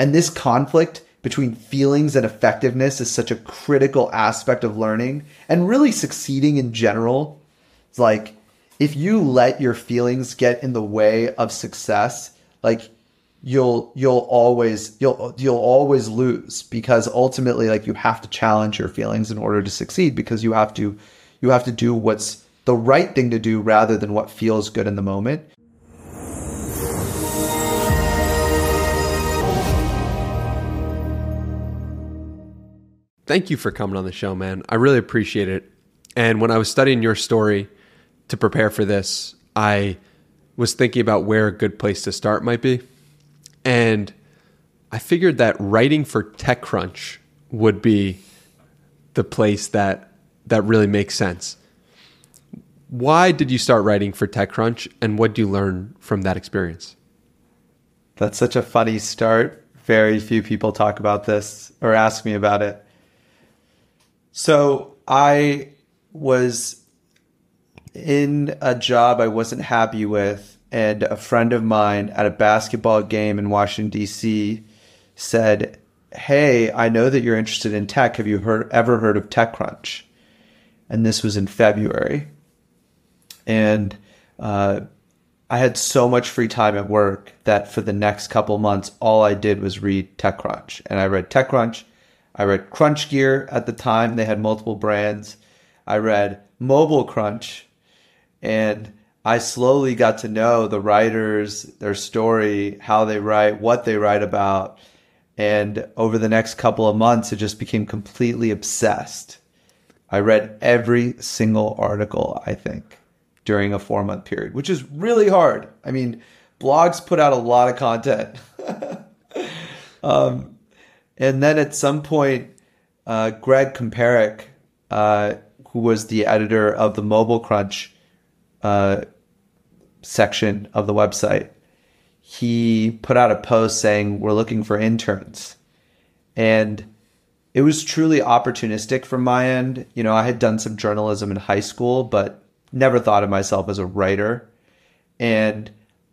And this conflict between feelings and effectiveness is such a critical aspect of learning and really succeeding in general. It's like if you let your feelings get in the way of success, like you'll you'll always you'll you'll always lose because ultimately like you have to challenge your feelings in order to succeed because you have to you have to do what's the right thing to do rather than what feels good in the moment. Thank you for coming on the show, man. I really appreciate it. And when I was studying your story to prepare for this, I was thinking about where a good place to start might be. And I figured that writing for TechCrunch would be the place that that really makes sense. Why did you start writing for TechCrunch and what did you learn from that experience? That's such a funny start. Very few people talk about this or ask me about it. So I was in a job I wasn't happy with, and a friend of mine at a basketball game in Washington, D.C. said, Hey, I know that you're interested in tech. Have you heard, ever heard of TechCrunch? And this was in February. And uh, I had so much free time at work that for the next couple months, all I did was read TechCrunch. And I read TechCrunch I read Crunch Gear at the time. They had multiple brands. I read Mobile Crunch and I slowly got to know the writers, their story, how they write, what they write about. And over the next couple of months, it just became completely obsessed. I read every single article, I think, during a four month period, which is really hard. I mean, blogs put out a lot of content. um, and then at some point, uh, Greg Kumparak, uh, who was the editor of the Mobile Crunch uh, section of the website, he put out a post saying, We're looking for interns. And it was truly opportunistic from my end. You know, I had done some journalism in high school, but never thought of myself as a writer. And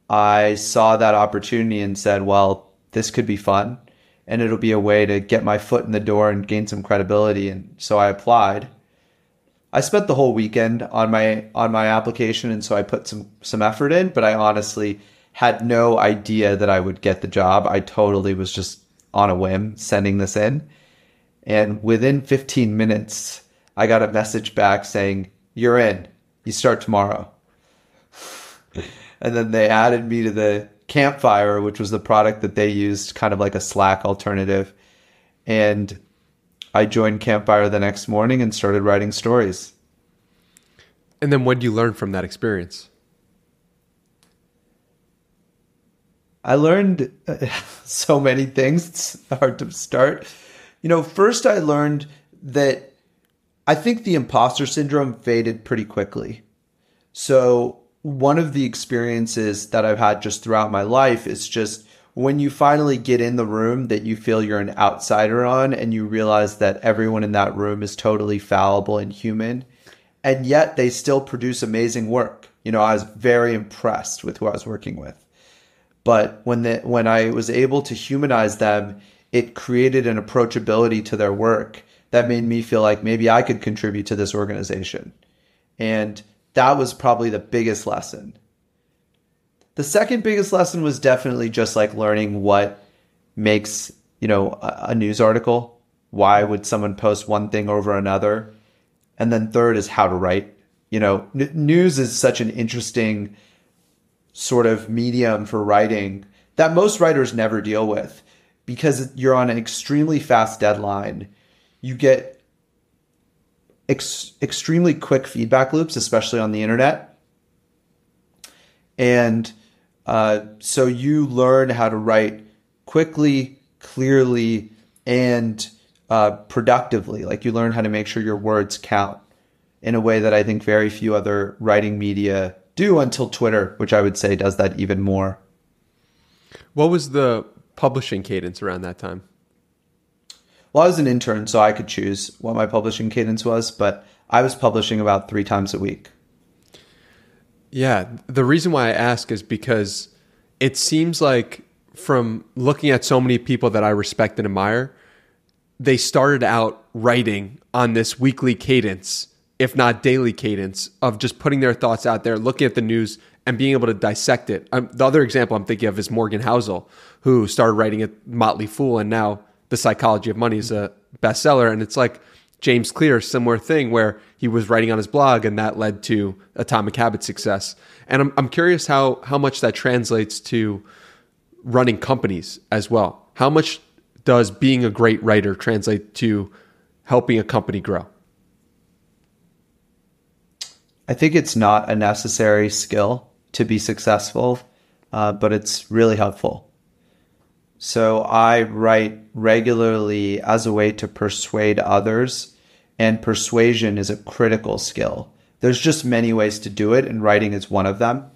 I saw that opportunity and said, Well, this could be fun and it'll be a way to get my foot in the door and gain some credibility. And so I applied. I spent the whole weekend on my on my application, and so I put some some effort in. But I honestly had no idea that I would get the job. I totally was just on a whim sending this in, and within 15 minutes, I got a message back saying, "You're in. You start tomorrow." and then they added me to the Campfire, which was the product that they used, kind of like a Slack alternative. And I joined Campfire the next morning and started writing stories. And then what did you learn from that experience? I learned uh, so many things. It's hard to start. You know, first I learned that I think the imposter syndrome faded pretty quickly. So one of the experiences that I've had just throughout my life is just when you finally get in the room that you feel you're an outsider on and you realize that everyone in that room is totally fallible and human and yet they still produce amazing work. You know, I was very impressed with who I was working with. But when the, when I was able to humanize them, it created an approachability to their work that made me feel like maybe I could contribute to this organization. And that was probably the biggest lesson. The second biggest lesson was definitely just like learning what makes, you know, a, a news article. Why would someone post one thing over another? And then third is how to write. You know, n- news is such an interesting sort of medium for writing that most writers never deal with because you're on an extremely fast deadline. You get ex- extremely quick feedback loops, especially on the internet. And uh, so you learn how to write quickly, clearly, and uh, productively. Like you learn how to make sure your words count in a way that I think very few other writing media do until Twitter, which I would say does that even more. What was the publishing cadence around that time? Well, I was an intern, so I could choose what my publishing cadence was, but I was publishing about three times a week. Yeah. The reason why I ask is because it seems like from looking at so many people that I respect and admire, they started out writing on this weekly cadence, if not daily cadence, of just putting their thoughts out there, looking at the news, and being able to dissect it. Um, the other example I'm thinking of is Morgan Housel, who started writing at Motley Fool, and now The Psychology of Money is a bestseller. And it's like James Clear, similar thing, where he was writing on his blog, and that led to Atomic Habit success. And I'm, I'm curious how how much that translates to running companies as well. How much does being a great writer translate to helping a company grow? I think it's not a necessary skill to be successful, uh, but it's really helpful. So I write regularly as a way to persuade others, and persuasion is a critical skill. There's just many ways to do it, and writing is one of them.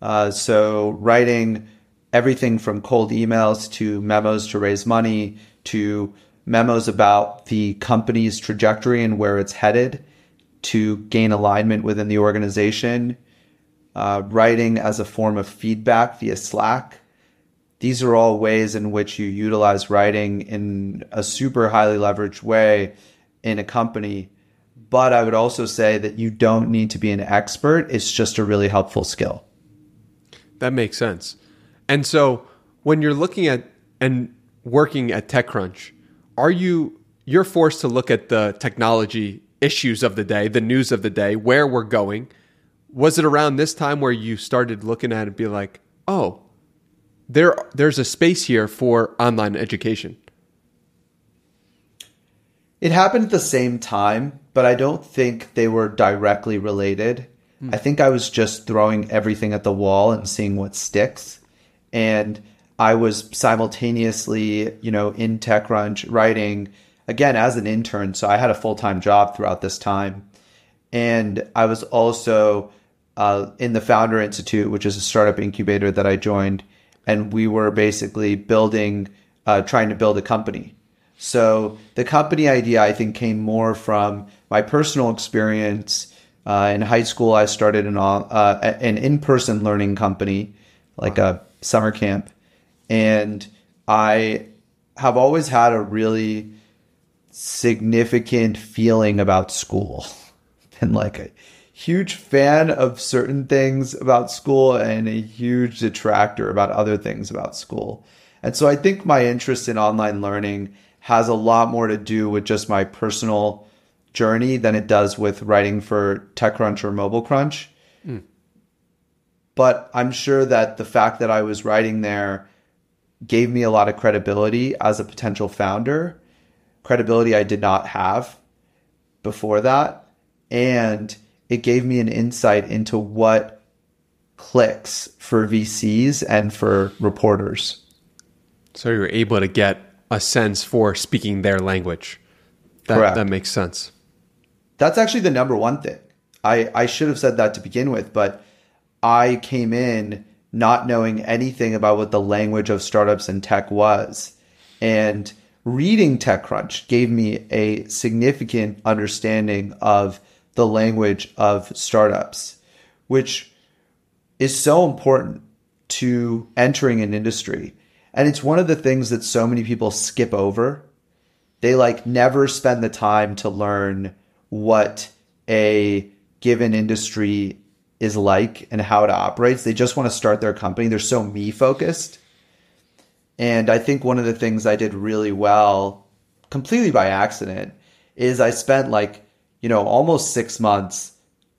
Uh, so writing everything from cold emails to memos to raise money to memos about the company's trajectory and where it's headed to gain alignment within the organization, uh, writing as a form of feedback via Slack. These are all ways in which you utilize writing in a super highly leveraged way in a company. But I would also say that you don't need to be an expert. It's just a really helpful skill. That makes sense. And so when you're looking at and working at TechCrunch, are you you're forced to look at the technology issues of the day, the news of the day, where we're going? Was it around this time where you started looking at it and be like, "Oh, there there's a space here for online education?" It happened at the same time, but I don't think they were directly related. Hmm. I think I was just throwing everything at the wall and seeing what sticks and I was simultaneously, you know, in TechCrunch writing again as an intern. So I had a full time job throughout this time, and I was also uh, in the Founder Institute, which is a startup incubator that I joined, and we were basically building, uh, trying to build a company. So the company idea, I think, came more from my personal experience. Uh, in high school, I started an, uh, an in person learning company, like a summer camp, and I have always had a really significant feeling about school. and like huge fan of certain things about school and a huge detractor about other things about school. And so I think my interest in online learning has a lot more to do with just my personal journey than it does with writing for TechCrunch or MobileCrunch. Mm. But I'm sure that the fact that I was writing there gave me a lot of credibility as a potential founder, credibility I did not have before that. And it gave me an insight into what clicks for VCs and for reporters. So you're able to get a sense for speaking their language. That, Correct. that makes sense. That's actually the number one thing. I, I should have said that to begin with, but I came in not knowing anything about what the language of startups and tech was. And reading TechCrunch gave me a significant understanding of the language of startups, which is so important to entering an industry. And it's one of the things that so many people skip over. They like never spend the time to learn what a given industry is like and how it operates. They just want to start their company. They're so me focused. And I think one of the things I did really well, completely by accident, is I spent like, you know, almost six months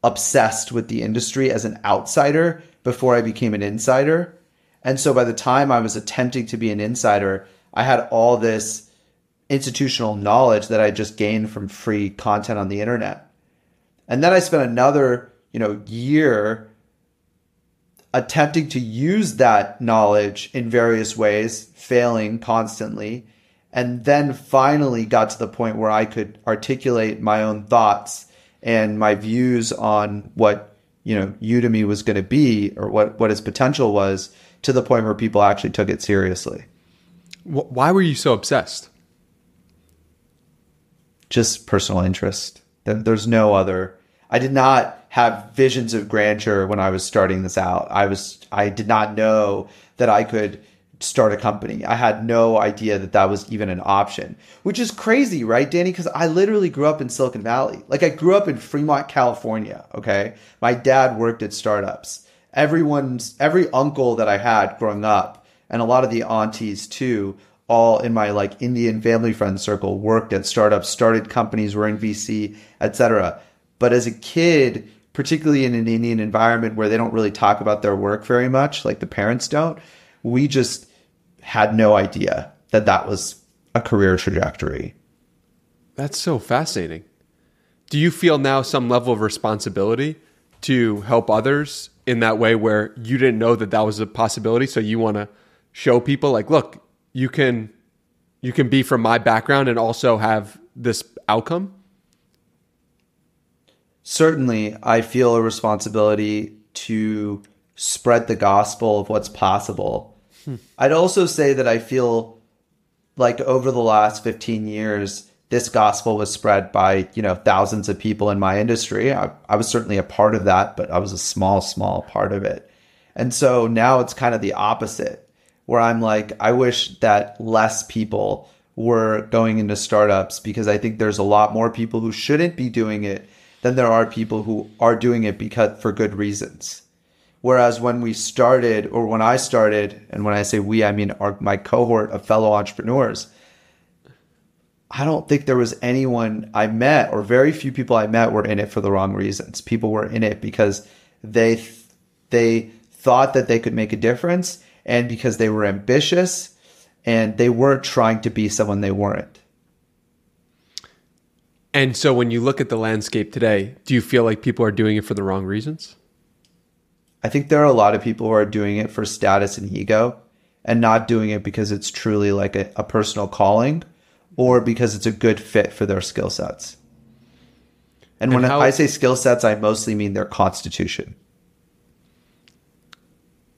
obsessed with the industry as an outsider before I became an insider. And so by the time I was attempting to be an insider, I had all this institutional knowledge that I just gained from free content on the internet. And then I spent another you know year attempting to use that knowledge in various ways, failing constantly, and then finally got to the point where I could articulate my own thoughts and my views on what you know Udemy was going to be or what what its potential was to the point where people actually took it seriously. Why were you so obsessed? Just personal interest. There's no other. I did not have visions of grandeur when I was starting this out. I was I did not know that I could start a company. I had no idea that that was even an option, which is crazy, right, Danny? Because I literally grew up in Silicon Valley. Like I grew up in Fremont, California. Okay. My dad worked at startups. Everyone's, every uncle that I had growing up and a lot of the aunties too, all in my like Indian family friend circle worked at startups, started companies, were in VC, etc. But as a kid, particularly in an Indian environment where they don't really talk about their work very much, like the parents don't, we just had no idea that that was a career trajectory. That's so fascinating. Do you feel now some level of responsibility to help others in that way where you didn't know that that was a possibility so you want to show people like look, you can you can be from my background and also have this outcome? Certainly, I feel a responsibility to spread the gospel of what's possible I'd also say that I feel like over the last 15 years, this gospel was spread by, you know, thousands of people in my industry. I, I was certainly a part of that, but I was a small, small part of it. And so now it's kind of the opposite, where I'm like, I wish that less people were going into startups because I think there's a lot more people who shouldn't be doing it than there are people who are doing it because for good reasons. Whereas when we started, or when I started, and when I say we, I mean our, my cohort of fellow entrepreneurs, I don't think there was anyone I met, or very few people I met, were in it for the wrong reasons. People were in it because they they thought that they could make a difference, and because they were ambitious, and they weren't trying to be someone they weren't. And so, when you look at the landscape today, do you feel like people are doing it for the wrong reasons? I think there are a lot of people who are doing it for status and ego and not doing it because it's truly like a, a personal calling or because it's a good fit for their skill sets. And, and when how, I say skill sets, I mostly mean their constitution.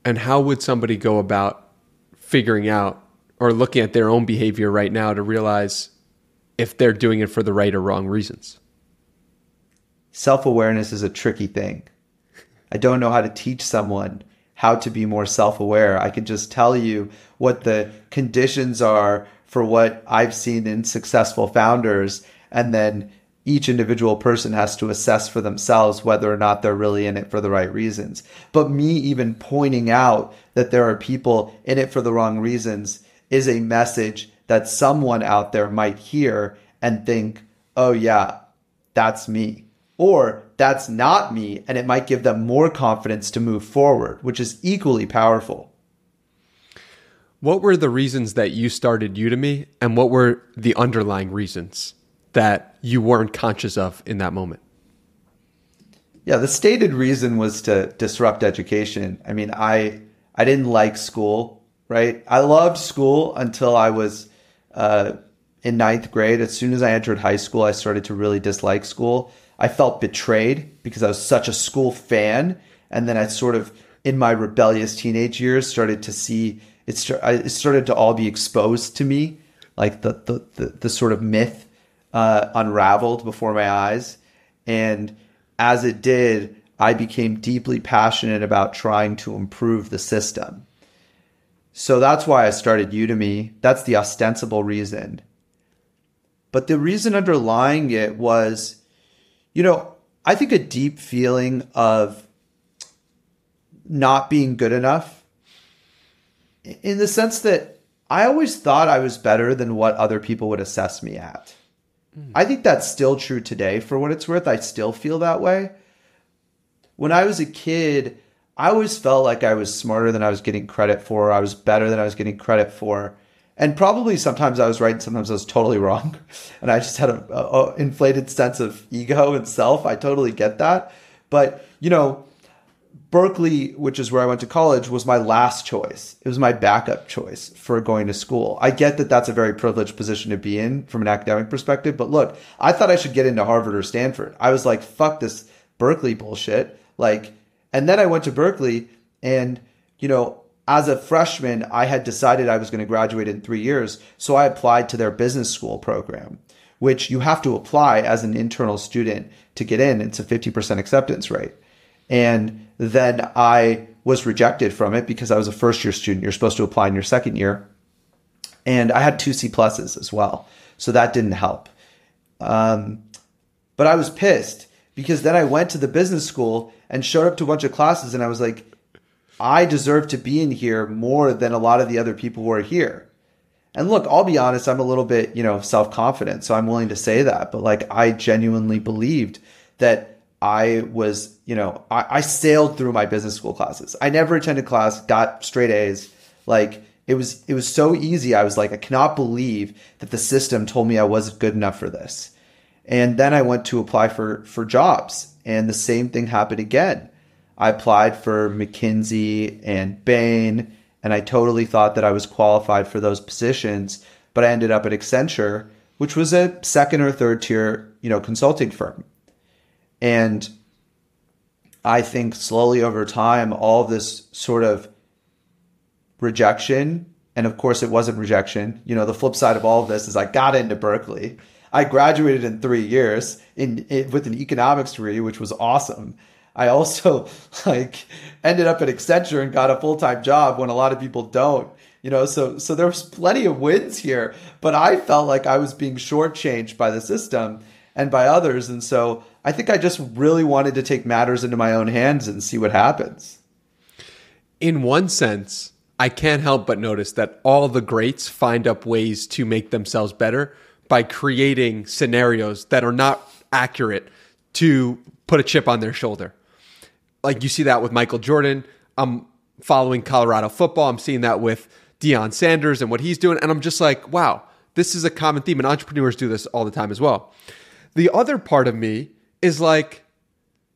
And how would somebody go about figuring out or looking at their own behavior right now to realize if they're doing it for the right or wrong reasons? Self awareness is a tricky thing. I don't know how to teach someone how to be more self aware. I can just tell you what the conditions are for what I've seen in successful founders. And then each individual person has to assess for themselves whether or not they're really in it for the right reasons. But me even pointing out that there are people in it for the wrong reasons is a message that someone out there might hear and think, oh, yeah, that's me. Or that's not me, and it might give them more confidence to move forward, which is equally powerful. What were the reasons that you started Udemy, and what were the underlying reasons that you weren't conscious of in that moment? Yeah, the stated reason was to disrupt education. I mean, I I didn't like school, right? I loved school until I was uh, in ninth grade. As soon as I entered high school, I started to really dislike school. I felt betrayed because I was such a school fan. And then I sort of, in my rebellious teenage years, started to see it, it started to all be exposed to me, like the, the, the, the sort of myth uh, unraveled before my eyes. And as it did, I became deeply passionate about trying to improve the system. So that's why I started Udemy. That's the ostensible reason. But the reason underlying it was you know, I think a deep feeling of not being good enough in the sense that I always thought I was better than what other people would assess me at. Mm. I think that's still true today for what it's worth. I still feel that way. When I was a kid, I always felt like I was smarter than I was getting credit for. I was better than I was getting credit for and probably sometimes I was right and sometimes I was totally wrong. And I just had a, a, a, inflated sense of ego and self. I totally get that. But, you know, Berkeley, which is where I went to college, was my last choice. It was my backup choice for going to school. I get that that's a very privileged position to be in from an academic perspective. But look, I thought I should get into Harvard or Stanford. I was like, fuck this Berkeley bullshit. Like, and then I went to Berkeley and, you know, as a freshman, I had decided I was going to graduate in three years. So I applied to their business school program, which you have to apply as an internal student to get in. It's a 50% acceptance rate. And then I was rejected from it because I was a first year student. You're supposed to apply in your second year. And I had two C pluses as well. So that didn't help. Um, but I was pissed because then I went to the business school and showed up to a bunch of classes and I was like, I deserve to be in here more than a lot of the other people who are here. And look, I'll be honest, I'm a little bit, you know, self confident. So I'm willing to say that. But like, I genuinely believed that I was, you know, I, I sailed through my business school classes. I never attended class, got straight A's. Like, it was, it was so easy. I was like, I cannot believe that the system told me I wasn't good enough for this. And then I went to apply for, for jobs and the same thing happened again. I applied for McKinsey and Bain, and I totally thought that I was qualified for those positions, but I ended up at Accenture, which was a second or third tier, you know, consulting firm. And I think slowly over time, all this sort of rejection, and of course it wasn't rejection. You know, the flip side of all of this is I got into Berkeley. I graduated in three years in, in with an economics degree, which was awesome. I also like ended up at Accenture and got a full time job when a lot of people don't. You know, so so there was plenty of wins here, but I felt like I was being shortchanged by the system and by others, and so I think I just really wanted to take matters into my own hands and see what happens. In one sense, I can't help but notice that all the greats find up ways to make themselves better by creating scenarios that are not accurate to put a chip on their shoulder like you see that with Michael Jordan. I'm following Colorado football. I'm seeing that with Deion Sanders and what he's doing. And I'm just like, wow, this is a common theme. And entrepreneurs do this all the time as well. The other part of me is like,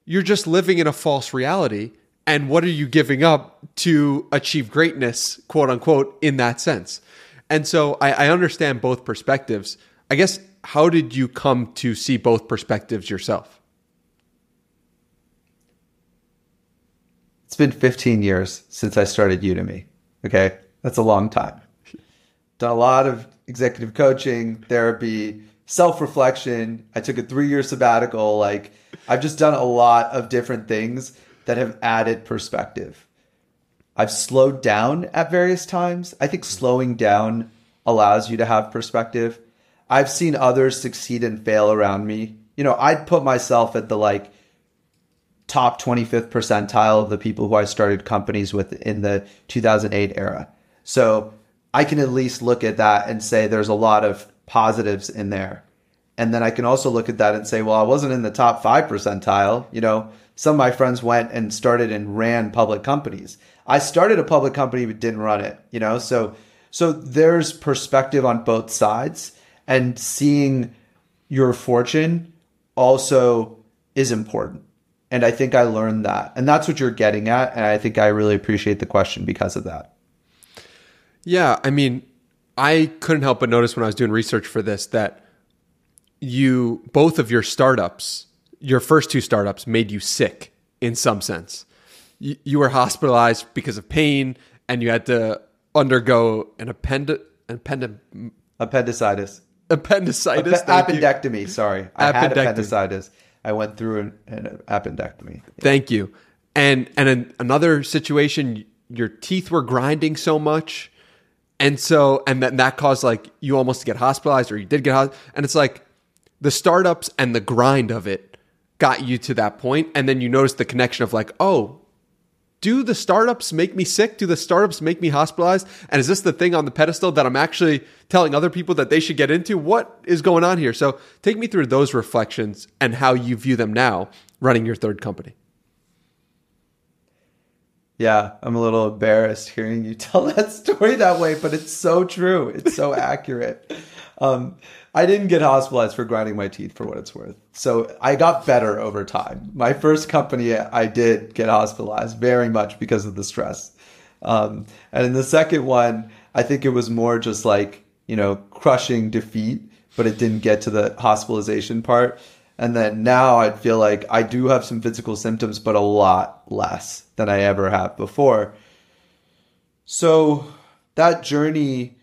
you're just living in a false reality. And what are you giving up to achieve greatness, quote unquote, in that sense? And so I, I understand both perspectives. I guess, how did you come to see both perspectives yourself? It's been 15 years since I started Udemy. Okay. That's a long time. Done a lot of executive coaching, therapy, self reflection. I took a three year sabbatical. Like, I've just done a lot of different things that have added perspective. I've slowed down at various times. I think slowing down allows you to have perspective. I've seen others succeed and fail around me. You know, I'd put myself at the like top 25th percentile of the people who I started companies with in the 2008 era. So I can at least look at that and say there's a lot of positives in there. And then I can also look at that and say, well, I wasn't in the top five percentile. You know, some of my friends went and started and ran public companies. I started a public company but didn't run it, you know? So so there's perspective on both sides and seeing your fortune also is important and I think I learned that. And that's what you're getting at. And I think I really appreciate the question because of that. Yeah. I mean, I couldn't help but notice when I was doing research for this that you, both of your startups, your first two startups made you sick in some sense. You, you were hospitalized because of pain and you had to undergo an append- append- appendicitis. Appendicitis. App- appendectomy. Sorry. I had appendicitis. I went through an, an appendectomy. Thank you. And and in another situation, your teeth were grinding so much, and so and then that caused like you almost to get hospitalized, or you did get hospitalized. And it's like the startups and the grind of it got you to that point, and then you notice the connection of like, oh, do the startups make me sick? Do the startups make me hospitalized? And is this the thing on the pedestal that I'm actually telling other people that they should get into? What is going on here? So take me through those reflections and how you view them now running your third company. Yeah, I'm a little embarrassed hearing you tell that story that way, but it's so true. It's so accurate. Um, I didn't get hospitalized for grinding my teeth for what it's worth. So I got better over time. My first company, I did get hospitalized very much because of the stress. Um, and in the second one, I think it was more just like, you know, crushing defeat, but it didn't get to the hospitalization part. And then now I feel like I do have some physical symptoms, but a lot less than I ever have before. So that journey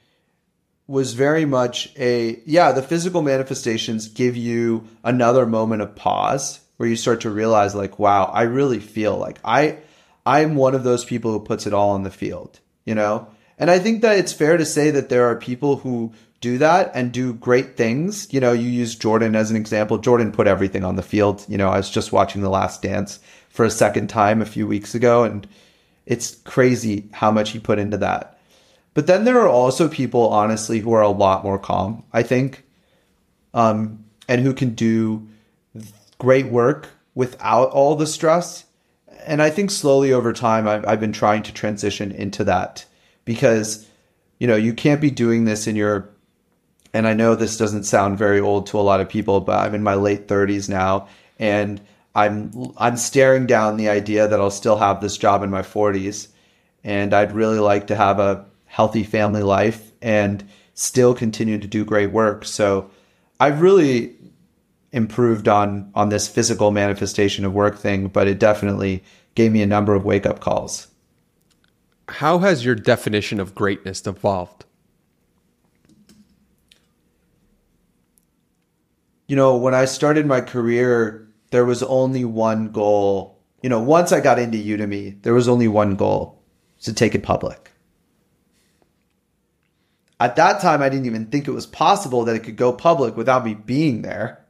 was very much a yeah the physical manifestations give you another moment of pause where you start to realize like wow i really feel like i I'm one of those people who puts it all on the field, you know? And I think that it's fair to say that there are people who do that and do great things. You know, you use Jordan as an example. Jordan put everything on the field. You know, I was just watching The Last Dance for a second time a few weeks ago, and it's crazy how much he put into that. But then there are also people, honestly, who are a lot more calm, I think, um, and who can do great work without all the stress. And I think slowly over time, I've, I've been trying to transition into that because, you know, you can't be doing this in your and I know this doesn't sound very old to a lot of people, but I'm in my late 30s now and I'm I'm staring down the idea that I'll still have this job in my 40s and I'd really like to have a healthy family life and still continue to do great work. So I've really improved on on this physical manifestation of work thing, but it definitely gave me a number of wake up calls. How has your definition of greatness evolved? you know, when I started my career, there was only one goal. You know, once I got into Udemy, there was only one goal to take it public. At that time, I didn't even think it was possible that it could go public without me being there.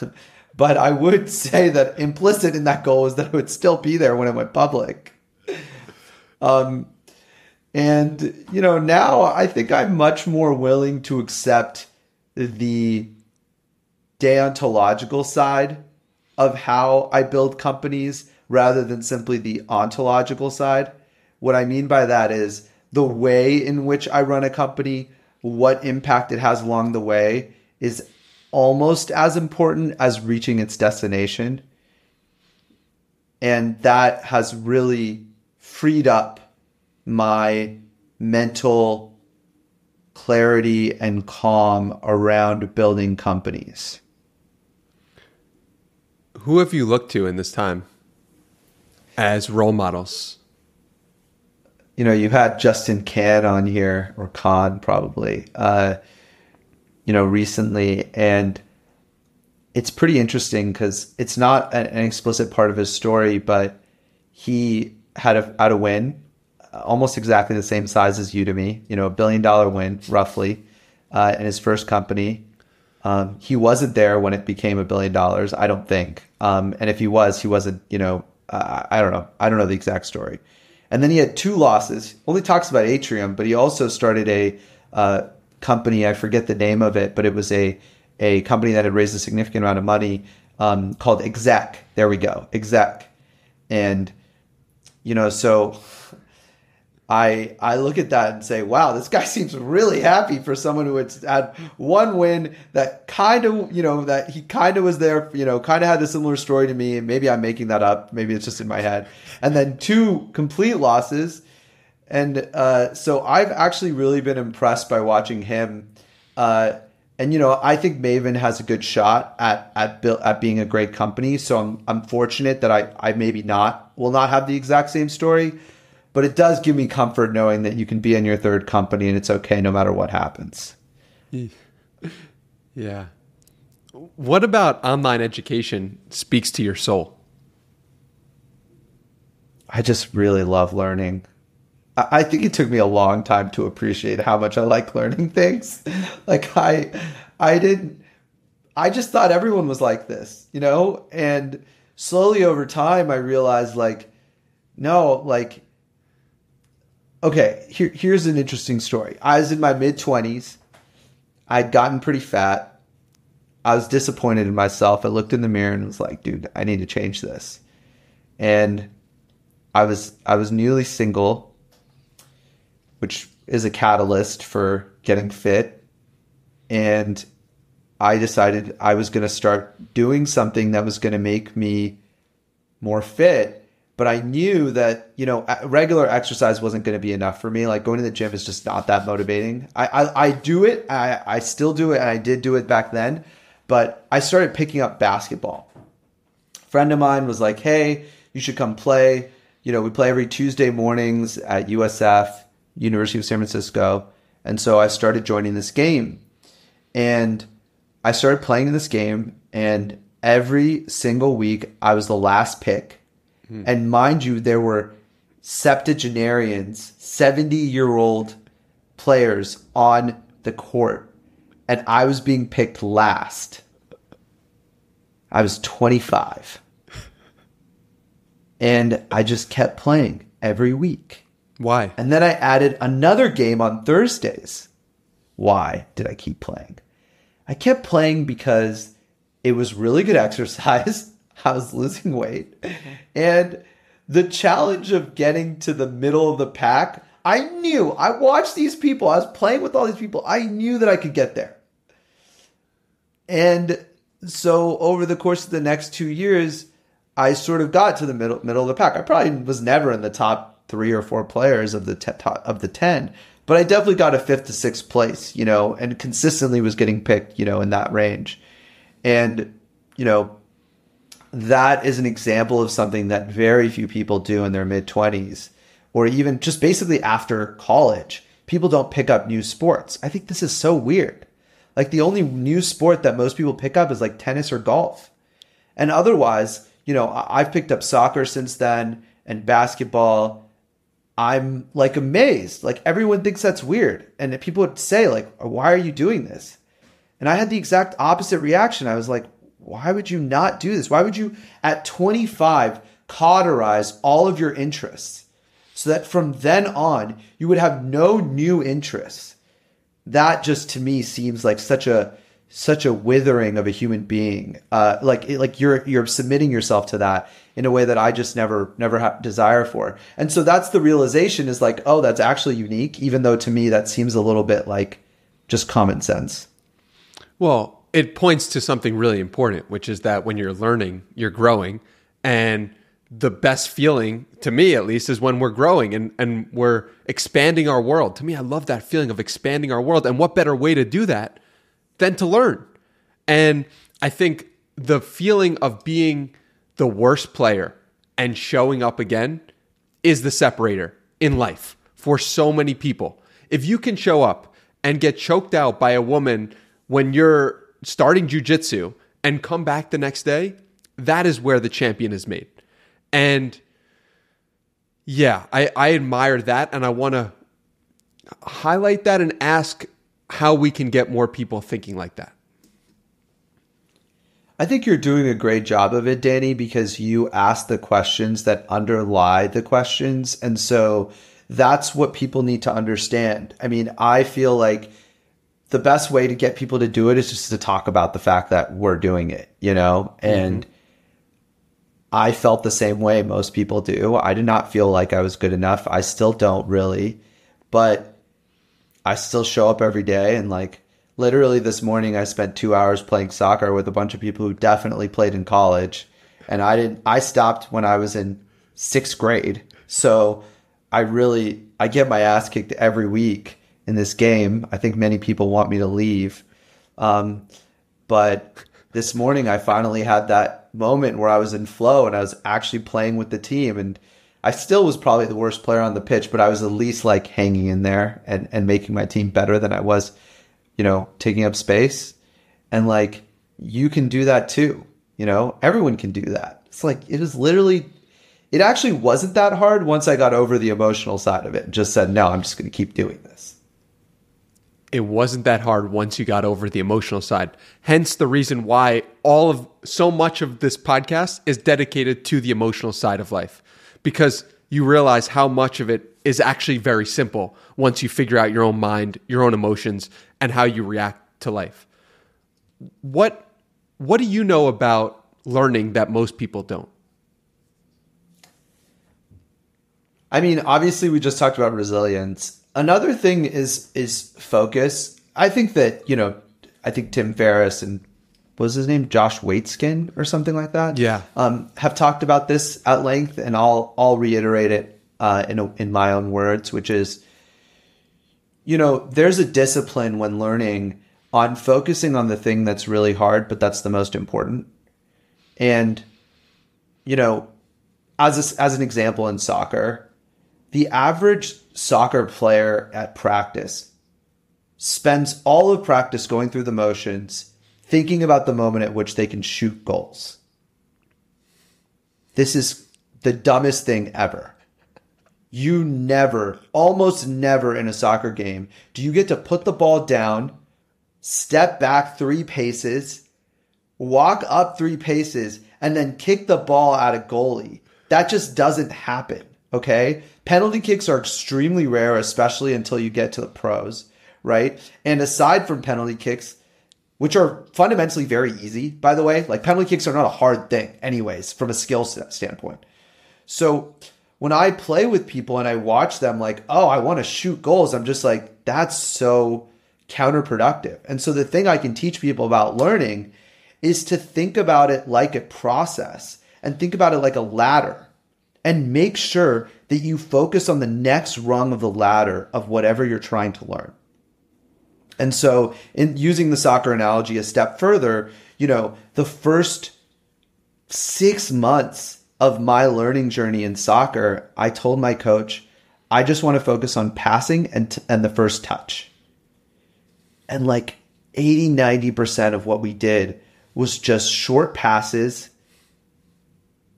but I would say that implicit in that goal was that it would still be there when it went public. Um, and, you know, now I think I'm much more willing to accept the deontological side of how I build companies rather than simply the ontological side. What I mean by that is the way in which I run a company, what impact it has along the way is almost as important as reaching its destination. And that has really freed up my mental clarity and calm around building companies. Who have you looked to in this time as role models? You know, you've had Justin Kan on here, or Khan probably, uh, you know, recently. And it's pretty interesting because it's not an, an, explicit part of his story, but he had a, had a win almost exactly the same size as Udemy, you know, a billion dollar win roughly uh, in his first company. Um, he wasn't there when it became a billion dollars, I don't think. Um, and if he was, he wasn't, you know, uh, I don't know. I don't know the exact story. And then he had two losses. Only talks about Atrium, but he also started a uh, company. I forget the name of it, but it was a a company that had raised a significant amount of money um, called Exec. There we go, Exec. And you know, so I I look at that and say, wow, this guy seems really happy for someone who had one win that kind of, you know, that he kind of was there, you know, kind of had a similar story to me. Maybe I'm making that up. Maybe it's just in my head. And then two complete losses. And uh, so I've actually really been impressed by watching him. Uh, and you know, I think Maven has a good shot at at at being a great company. So I'm I'm fortunate that I I maybe not will not have the exact same story but it does give me comfort knowing that you can be in your third company and it's okay no matter what happens. Yeah. What about online education speaks to your soul? I just really love learning. I think it took me a long time to appreciate how much I like learning things. like I I didn't I just thought everyone was like this, you know? And slowly over time I realized like no, like okay, here, here's an interesting story. I was in my mid 20s. I'd gotten pretty fat. I was disappointed in myself. I looked in the mirror and was like, dude, I need to change this. And I was I was newly single, which is a catalyst for getting fit. And I decided I was going to start doing something that was going to make me more fit but I knew that you know regular exercise wasn't going to be enough for me. Like going to the gym is just not that motivating. I I, I do it. I I still do it, and I did do it back then. But I started picking up basketball. A friend of mine was like, "Hey, you should come play." You know, we play every Tuesday mornings at USF, University of San Francisco, and so I started joining this game, and I started playing in this game, and every single week I was the last pick Hmm. And mind you, there were septuagenarians, 70 year old players on the court, and I was being picked last. I was 25. And I just kept playing every week. Why? And then I added another game on Thursdays. Why did I keep playing? I kept playing because it was really good exercise. I was losing weight. Mm-hmm. And the challenge of getting to the middle of the pack, I knew. I watched these people. I was playing with all these people. I knew that I could get there. And so over the course of the next two years, I sort of got to the middle middle of the pack. I probably was never in the top three or four players of the te- of the ten, but I definitely got a fifth to sixth place, you know, and consistently was getting picked, you know, in that range. And you know, that is an example of something that very few people do in their mid twenties, or even just basically after college. People don't pick up new sports. I think this is so weird. Like the only new sport that most people pick up is like tennis or golf. And otherwise, you know, I've picked up soccer since then and basketball. I'm like amazed. Like everyone thinks that's weird. And people would say, like, why are you doing this? And I had the exact opposite reaction. I was like, why would you not do this? Why would you at 25 cauterize all of your interests so that from then on you would have no new interests? That just to me seems like such a such a withering of a human being. Uh, like like you're you're submitting yourself to that in a way that I just never never desire for. And so that's the realization is like, oh, that's actually unique, even though to me that seems a little bit like just common sense. Well, it points to something really important, which is that when you're learning, you're growing. And the best feeling, to me at least, is when we're growing and, and we're expanding our world. To me, I love that feeling of expanding our world. And what better way to do that than to learn? And I think the feeling of being the worst player and showing up again is the separator in life for so many people. If you can show up and get choked out by a woman when you're starting jujitsu and come back the next day, that is where the champion is made. And yeah, I, I admire that and I want to highlight that and ask how we can get more people thinking like that. I think you're doing a great job of it, Danny, because you ask the questions that underlie the questions. And so that's what people need to understand. I mean, I feel like the best way to get people to do it is just to talk about the fact that we're doing it, you know? And mm-hmm. I felt the same way most people do. I did not feel like I was good enough. I still don't really, but I still show up every day and like literally this morning I spent 2 hours playing soccer with a bunch of people who definitely played in college and I didn't I stopped when I was in 6th grade. So I really I get my ass kicked every week in this game. I think many people want me to leave. Um, but this morning I finally had that moment where I was in flow and I was actually playing with the team and I still was probably the worst player on the pitch, but I was at least like hanging in there and, and making my team better than I was, you know, taking up space. And like, you can do that too. You know, everyone can do that. It's like, it is literally, it actually wasn't that hard once I got over the emotional side of it and just said, no, I'm just going to keep doing this it wasn't that hard once you got over the emotional side. Hence the reason why all of so much of this podcast is dedicated to the emotional side of life because you realize how much of it is actually very simple once you figure out your own mind, your own emotions and how you react to life. What what do you know about learning that most people don't? I mean, obviously we just talked about resilience Another thing is is focus. I think that you know, I think Tim Ferriss and was his name Josh Waitzkin or something like that. Yeah, um, have talked about this at length, and I'll I'll reiterate it uh, in a, in my own words, which is, you know, there's a discipline when learning on focusing on the thing that's really hard, but that's the most important. And, you know, as a, as an example in soccer, the average soccer player at practice spends all of practice going through the motions, thinking about the moment at which they can shoot goals. This is the dumbest thing ever. You never, almost never in a soccer game, do you get to put the ball down, step back three paces, walk up three paces, and then kick the ball at a goalie. That just doesn't happen. Okay. Penalty kicks are extremely rare, especially until you get to the pros, right? And aside from penalty kicks, which are fundamentally very easy, by the way, like penalty kicks are not a hard thing, anyways, from a skill standpoint. So when I play with people and I watch them, like, oh, I want to shoot goals, I'm just like, that's so counterproductive. And so the thing I can teach people about learning is to think about it like a process and think about it like a ladder and make sure that you focus on the next rung of the ladder of whatever you're trying to learn. And so, in using the soccer analogy a step further, you know, the first six months of my learning journey in soccer, I told my coach, I just want to focus on passing and, t- and the first touch. And like 80, 90% of what we did was just short passes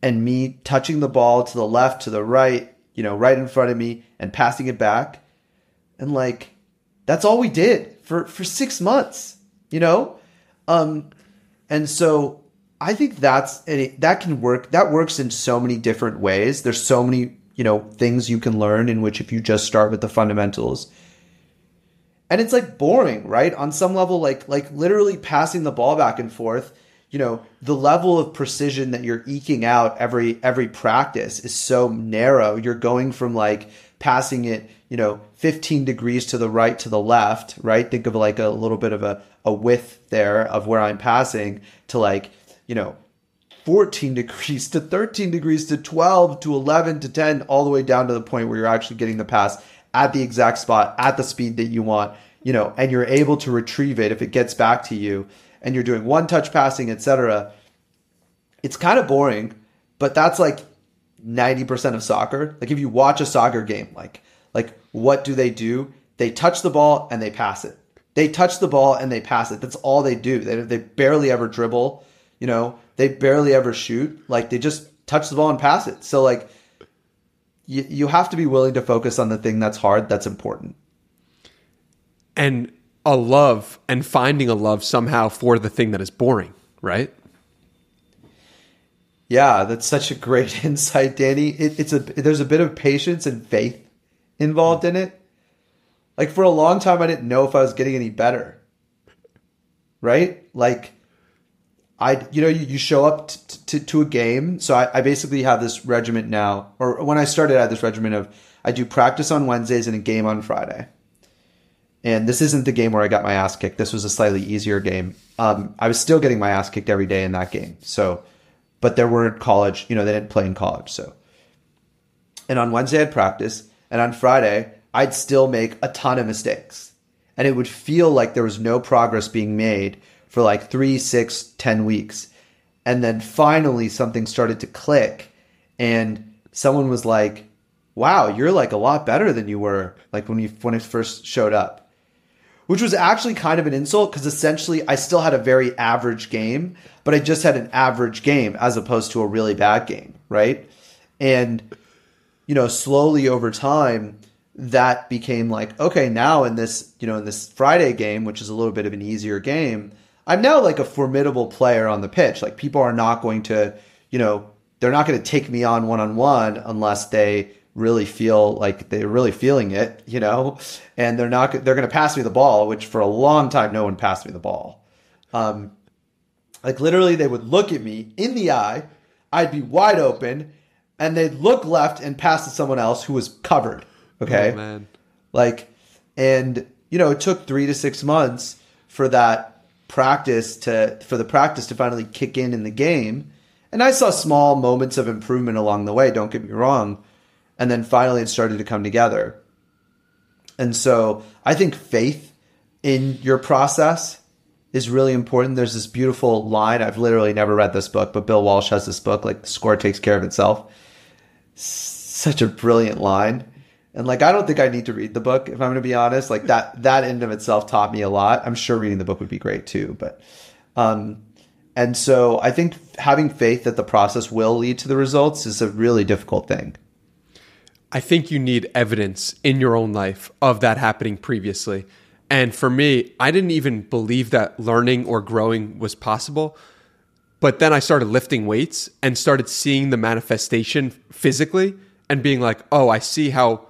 and me touching the ball to the left, to the right, you know, right in front of me and passing it back. And like, that's all we did for, for six months, you know? Um, and so I think that's, it, that can work. That works in so many different ways. There's so many, you know, things you can learn in which if you just start with the fundamentals, and it's like boring, right? On some level, like, like literally passing the ball back and forth you know the level of precision that you're eking out every every practice is so narrow. You're going from like passing it you know 15 degrees to the right to the left right? Think of like a little bit of a, a width there of where i'm passing to like you know 14 degrees to 13 degrees to 12 to 11 to 10 all the way down to the point where you're actually getting the pass at the exact spot at the speed that you want you know and you're able to retrieve it if it gets back to you and you're doing one touch passing, etc. It's kind of boring, but that's like 90% of soccer. Like if you watch a soccer game, like like what do they do? They touch the ball and they pass it. They touch the ball and they pass it. That's all they do. They they barely ever dribble, you know. They barely ever shoot. Like they just touch the ball and pass it. So like you you have to be willing to focus on the thing that's hard, that's important. And a love and finding a love somehow for the thing that is boring, right? Yeah, that's such a great insight, Danny. It, it's a there's a bit of patience and faith involved in it. Like for a long time, I didn't know if I was getting any better. Right? Like, I you know you, you show up t- t- to a game. So I, I basically have this regiment now, or when I started, I had this regiment of I do practice on Wednesdays and a game on Friday. And this isn't the game where I got my ass kicked. This was a slightly easier game. Um, I was still getting my ass kicked every day in that game. So, but there weren't college, you know, they didn't play in college. So, and on Wednesday I'd practice, and on Friday I'd still make a ton of mistakes, and it would feel like there was no progress being made for like three, six, ten weeks, and then finally something started to click, and someone was like, "Wow, you're like a lot better than you were like when you when it first showed up." Which was actually kind of an insult because essentially I still had a very average game, but I just had an average game as opposed to a really bad game, right? And you know, slowly over time that became like okay, now in this, you know, in this Friday game, which is a little bit of an easier game, I'm now like a formidable player on the pitch. Like people are not going to, you know, they're not going to take me on one on one unless they really feel like they're really feeling it, you know, and they're not they're going to pass me the ball, which for a long time no one passed me the ball. Um, like literally, they would look at me in the eye, I'd be wide open, and they'd look left and pass to someone else who was covered. Okay, oh, man, like, and you know, it took three to six months for that practice to for the practice to finally kick in in the game. And I saw small moments of improvement along the way. Don't get me wrong and then finally it started to come together. And so I think faith in your process is really important. There's this beautiful line. I've literally never read this book, but Bill Walsh has this book, like the score takes care of itself. Such a brilliant line. And like I don't think I need to read the book if I'm going to be honest. Like that that end of itself taught me a lot. I'm sure reading the book would be great too, but um And so I think having faith that the process will lead to the results is a really difficult thing. I think you need evidence in your own life of that happening previously. And for me, I didn't even believe that learning or growing was possible. But then I started lifting weights and started seeing the manifestation physically and being like, oh, I see how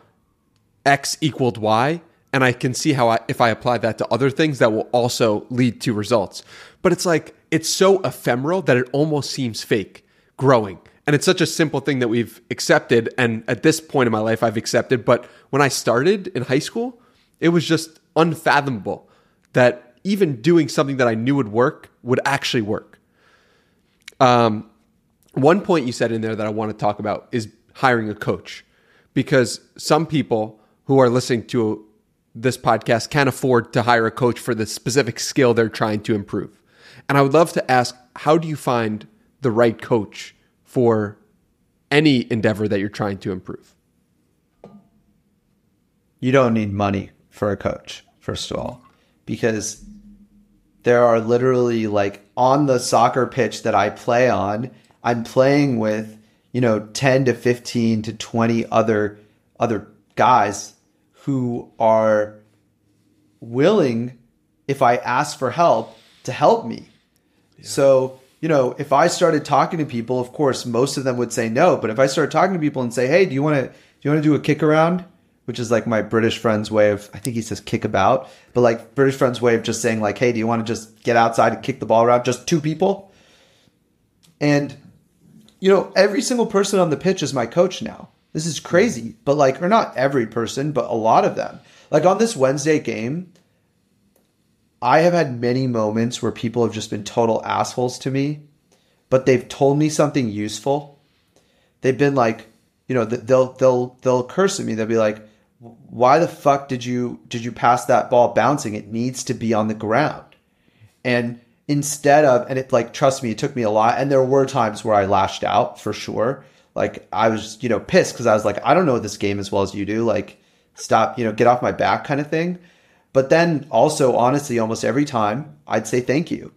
X equaled Y. And I can see how I, if I apply that to other things, that will also lead to results. But it's like, it's so ephemeral that it almost seems fake growing. And it's such a simple thing that we've accepted. And at this point in my life, I've accepted. But when I started in high school, it was just unfathomable that even doing something that I knew would work would actually work. Um, one point you said in there that I want to talk about is hiring a coach, because some people who are listening to this podcast can't afford to hire a coach for the specific skill they're trying to improve. And I would love to ask how do you find the right coach for any endeavor that you're trying to improve? You don't need money for a coach, first of all, because there are literally like on the soccer pitch that I play on, I'm playing with, you know, 10 to 15 to 20 other other guys who are willing if I ask for help to help me. Yeah. So, you know, if I started talking to people, of course, most of them would say no, but if I started talking to people and say, "Hey, do you want to do you want to do a kick around?" which is like my British friend's way of I think he says kick about, but like British friend's way of just saying like, hey, do you want to just get outside and kick the ball around? Just two people. And you know, every single person on the pitch is my coach now. This is crazy. But like or not every person, but a lot of them. Like on this Wednesday game, I have had many moments where people have just been total assholes to me, but they've told me something useful. They've been like, you know, they'll they'll they'll curse at me. They'll be like, why the fuck did you did you pass that ball bouncing? It needs to be on the ground. And instead of and it like trust me, it took me a lot. And there were times where I lashed out for sure. Like I was, you know, pissed because I was like, I don't know this game as well as you do. Like, stop, you know, get off my back kind of thing. But then also, honestly, almost every time I'd say thank you.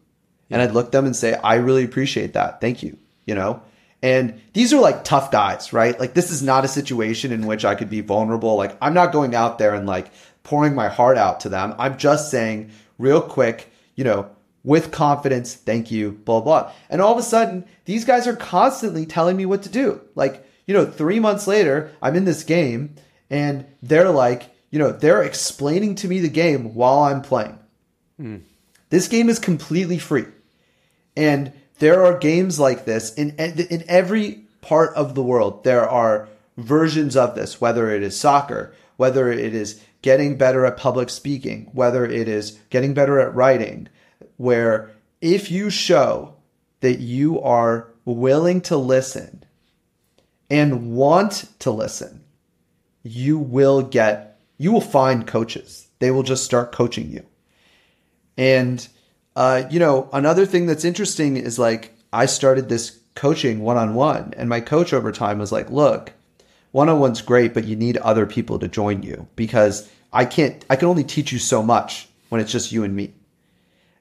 And I'd look them and say, I really appreciate that. Thank you. You know? And these are like tough guys, right? Like this is not a situation in which I could be vulnerable. Like I'm not going out there and like pouring my heart out to them. I'm just saying real quick, you know, with confidence, thank you, blah, blah. And all of a sudden, these guys are constantly telling me what to do. Like, you know, three months later, I'm in this game and they're like, you know, they're explaining to me the game while I'm playing. Mm. This game is completely free. And there are games like this in in every part of the world. There are versions of this, whether it is soccer, whether it is getting better at public speaking, whether it is getting better at writing, where if you show that you are willing to listen and want to listen, you will get, you will find coaches. They will just start coaching you. And uh, you know, another thing that's interesting is like I started this coaching one on one, and my coach over time was like, look, one on one's great, but you need other people to join you because I can't, I can only teach you so much when it's just you and me.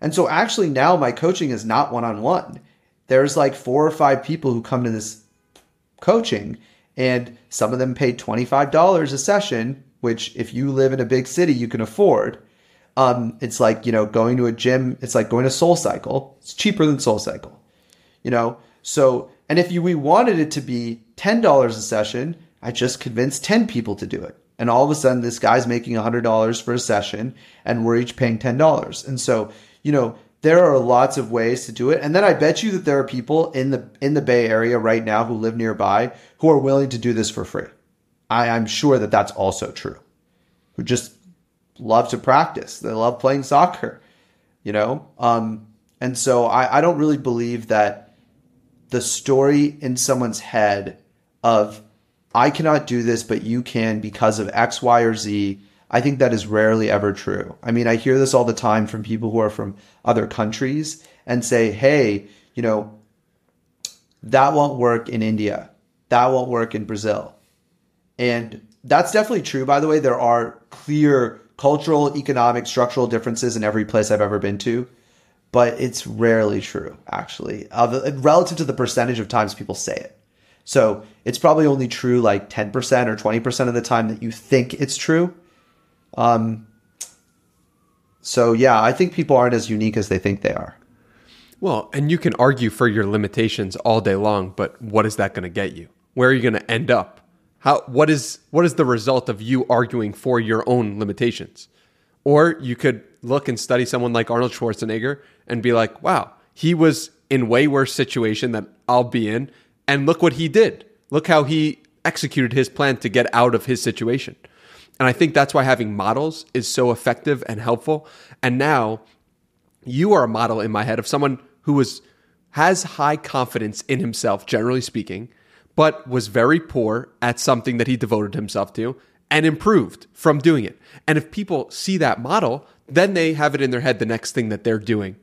And so actually now my coaching is not one on one. There's like four or five people who come to this coaching, and some of them pay $25 a session, which if you live in a big city, you can afford. Um, it's like, you know, going to a gym, it's like going to Soul Cycle. It's cheaper than Soul Cycle. You know, so and if you, we wanted it to be $10 a session, I just convinced 10 people to do it. And all of a sudden this guy's making $100 for a session and we're each paying $10. And so, you know, there are lots of ways to do it. And then I bet you that there are people in the in the Bay Area right now who live nearby who are willing to do this for free. I, I'm sure that that's also true. Who just love to practice. They love playing soccer, you know? Um, and so I, I don't really believe that the story in someone's head of, I cannot do this, but you can because of X, Y, or Z. I think that is rarely ever true. I mean, I hear this all the time from people who are from other countries and say, hey, you know, that won't work in India. That won't work in Brazil. And that's definitely true, by the way. There are clear cultural, economic, structural differences in every place I've ever been to. but it's rarely true, actually, uh, relative to the percentage of times people say it. So it's probably only true like 10% or 20% of the time that you think it's true. Um, so yeah, I think people aren't as unique as they think they are. Well, and you can argue for your limitations all day long, but what is that going to get you? Where are you going to end up? How what is what is the result of you arguing for your own limitations? Or you could look and study someone like Arnold Schwarzenegger and be like, "Wow, he was in way worse situation than I'll be in, and look what he did. Look how he executed his plan to get out of his situation." And I think that's why having models is so effective and helpful. And now you are a model in my head of someone who was has high confidence in himself, generally speaking, but was very poor at something that he devoted himself to and improved from doing it. And if people see that model, then they have it in their head the next thing that they're doing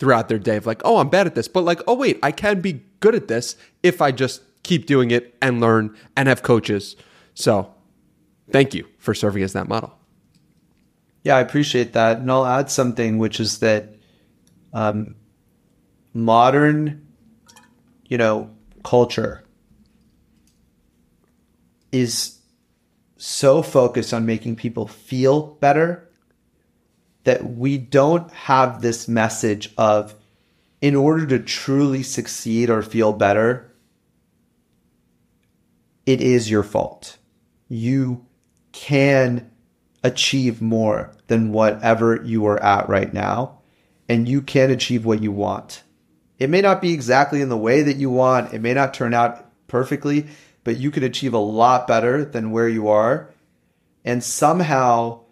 throughout their day of like, oh, I'm bad at this, but like, oh, wait, I can be good at this if I just keep doing it and learn and have coaches. So thank you for serving as that model. Yeah, I appreciate that. And I'll add something, which is that um, modern, you know, culture is so focused on making people feel better that we don't have this message of in order to truly succeed or feel better it is your fault. You can achieve more than whatever you are at right now and you can achieve what you want. It may not be exactly in the way that you want, it may not turn out perfectly, but you could achieve a lot better than where you are. And somehow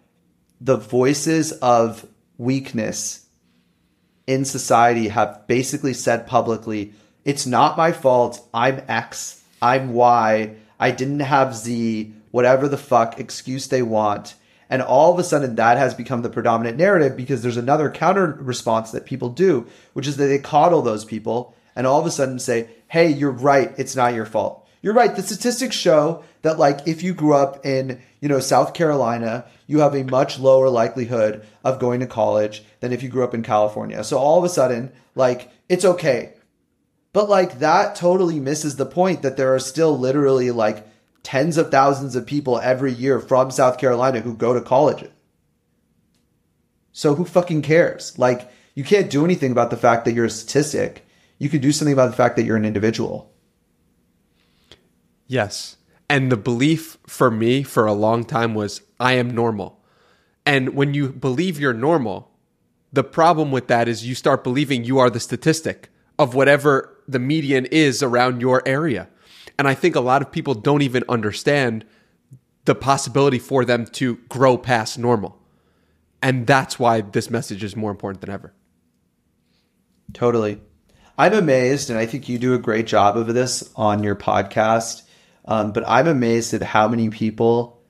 the voices of weakness in society have basically said publicly, it's not my fault. I'm X. I'm Y. I didn't have Z. Whatever the fuck excuse they want. And all of a sudden, that has become the predominant narrative because there's another counter response that people do, which is that they coddle those people and all of a sudden say, hey, you're right. It's not your fault. You're right. The statistics show that, like, if you grew up in, you know, South Carolina, you have a much lower likelihood of going to college than if you grew up in California. So all of a sudden, like, it's okay. But, like, that totally misses the point that there are still literally, like, tens of thousands of people every year from South Carolina who go to college. So who fucking cares? Like, you can't do anything about the fact that you're a statistic. You can do something about the fact that you're an individual. Yes. And the belief for me for a long time was I am normal. And when you believe you're normal, the problem with that is you start believing you are the statistic of whatever the median is around your area. And I think a lot of people don't even understand the possibility for them to grow past normal. And that's why this message is more important than ever. Totally. I'm amazed, and I think you do a great job of this on your podcast. Um, but I'm amazed at how many people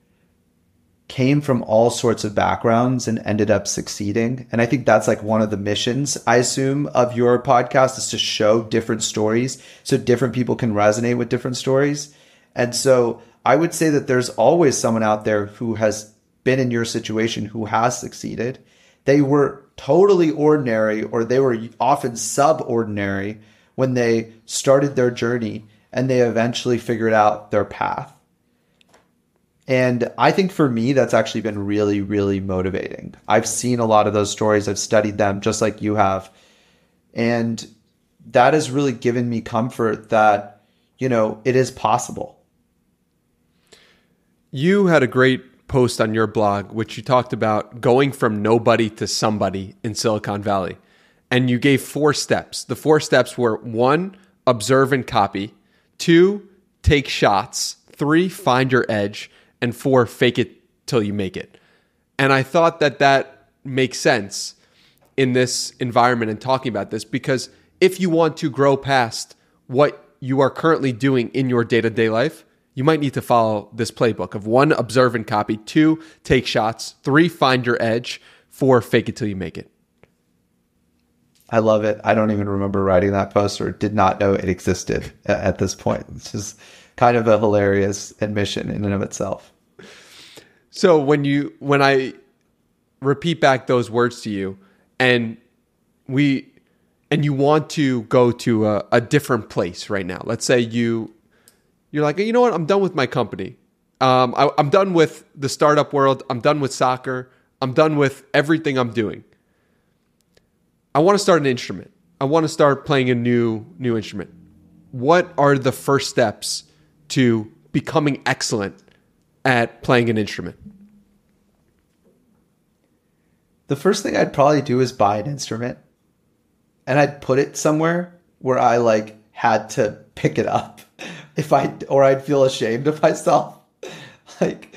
came from all sorts of backgrounds and ended up succeeding. And I think that's like one of the missions, I assume, of your podcast is to show different stories so different people can resonate with different stories. And so I would say that there's always someone out there who has been in your situation who has succeeded. They were totally ordinary or they were often subordinary when they started their journey and they eventually figured out their path. And I think for me, that's actually been really, really motivating. I've seen a lot of those stories, I've studied them just like you have. And that has really given me comfort that, you know, it is possible. You had a great post on your blog, which you talked about going from nobody to somebody in Silicon Valley. And you gave four steps. The four steps were one, observe and copy, two, take shots, three, find your edge. And four, fake it till you make it. And I thought that that makes sense in this environment and talking about this because if you want to grow past what you are currently doing in your day to day life, you might need to follow this playbook of one, observe and copy, two, take shots, three, find your edge, four, fake it till you make it. I love it. I don't even remember writing that post or did not know it existed at this point. It's just kind of a hilarious admission in and of itself. So when you when I repeat back those words to you and we and you want to go to a, a different place right now. Let's say you you're like, you know what? I'm done with my company. Um, I, I'm done with the startup world. I'm done with soccer. I'm done with everything I'm doing. I want to start an instrument. I want to start playing a new new instrument. What are the first steps to becoming excellent at playing an instrument? The first thing I'd probably do is buy an instrument and I'd put it somewhere where I like had to pick it up if I or I'd feel ashamed of myself. Like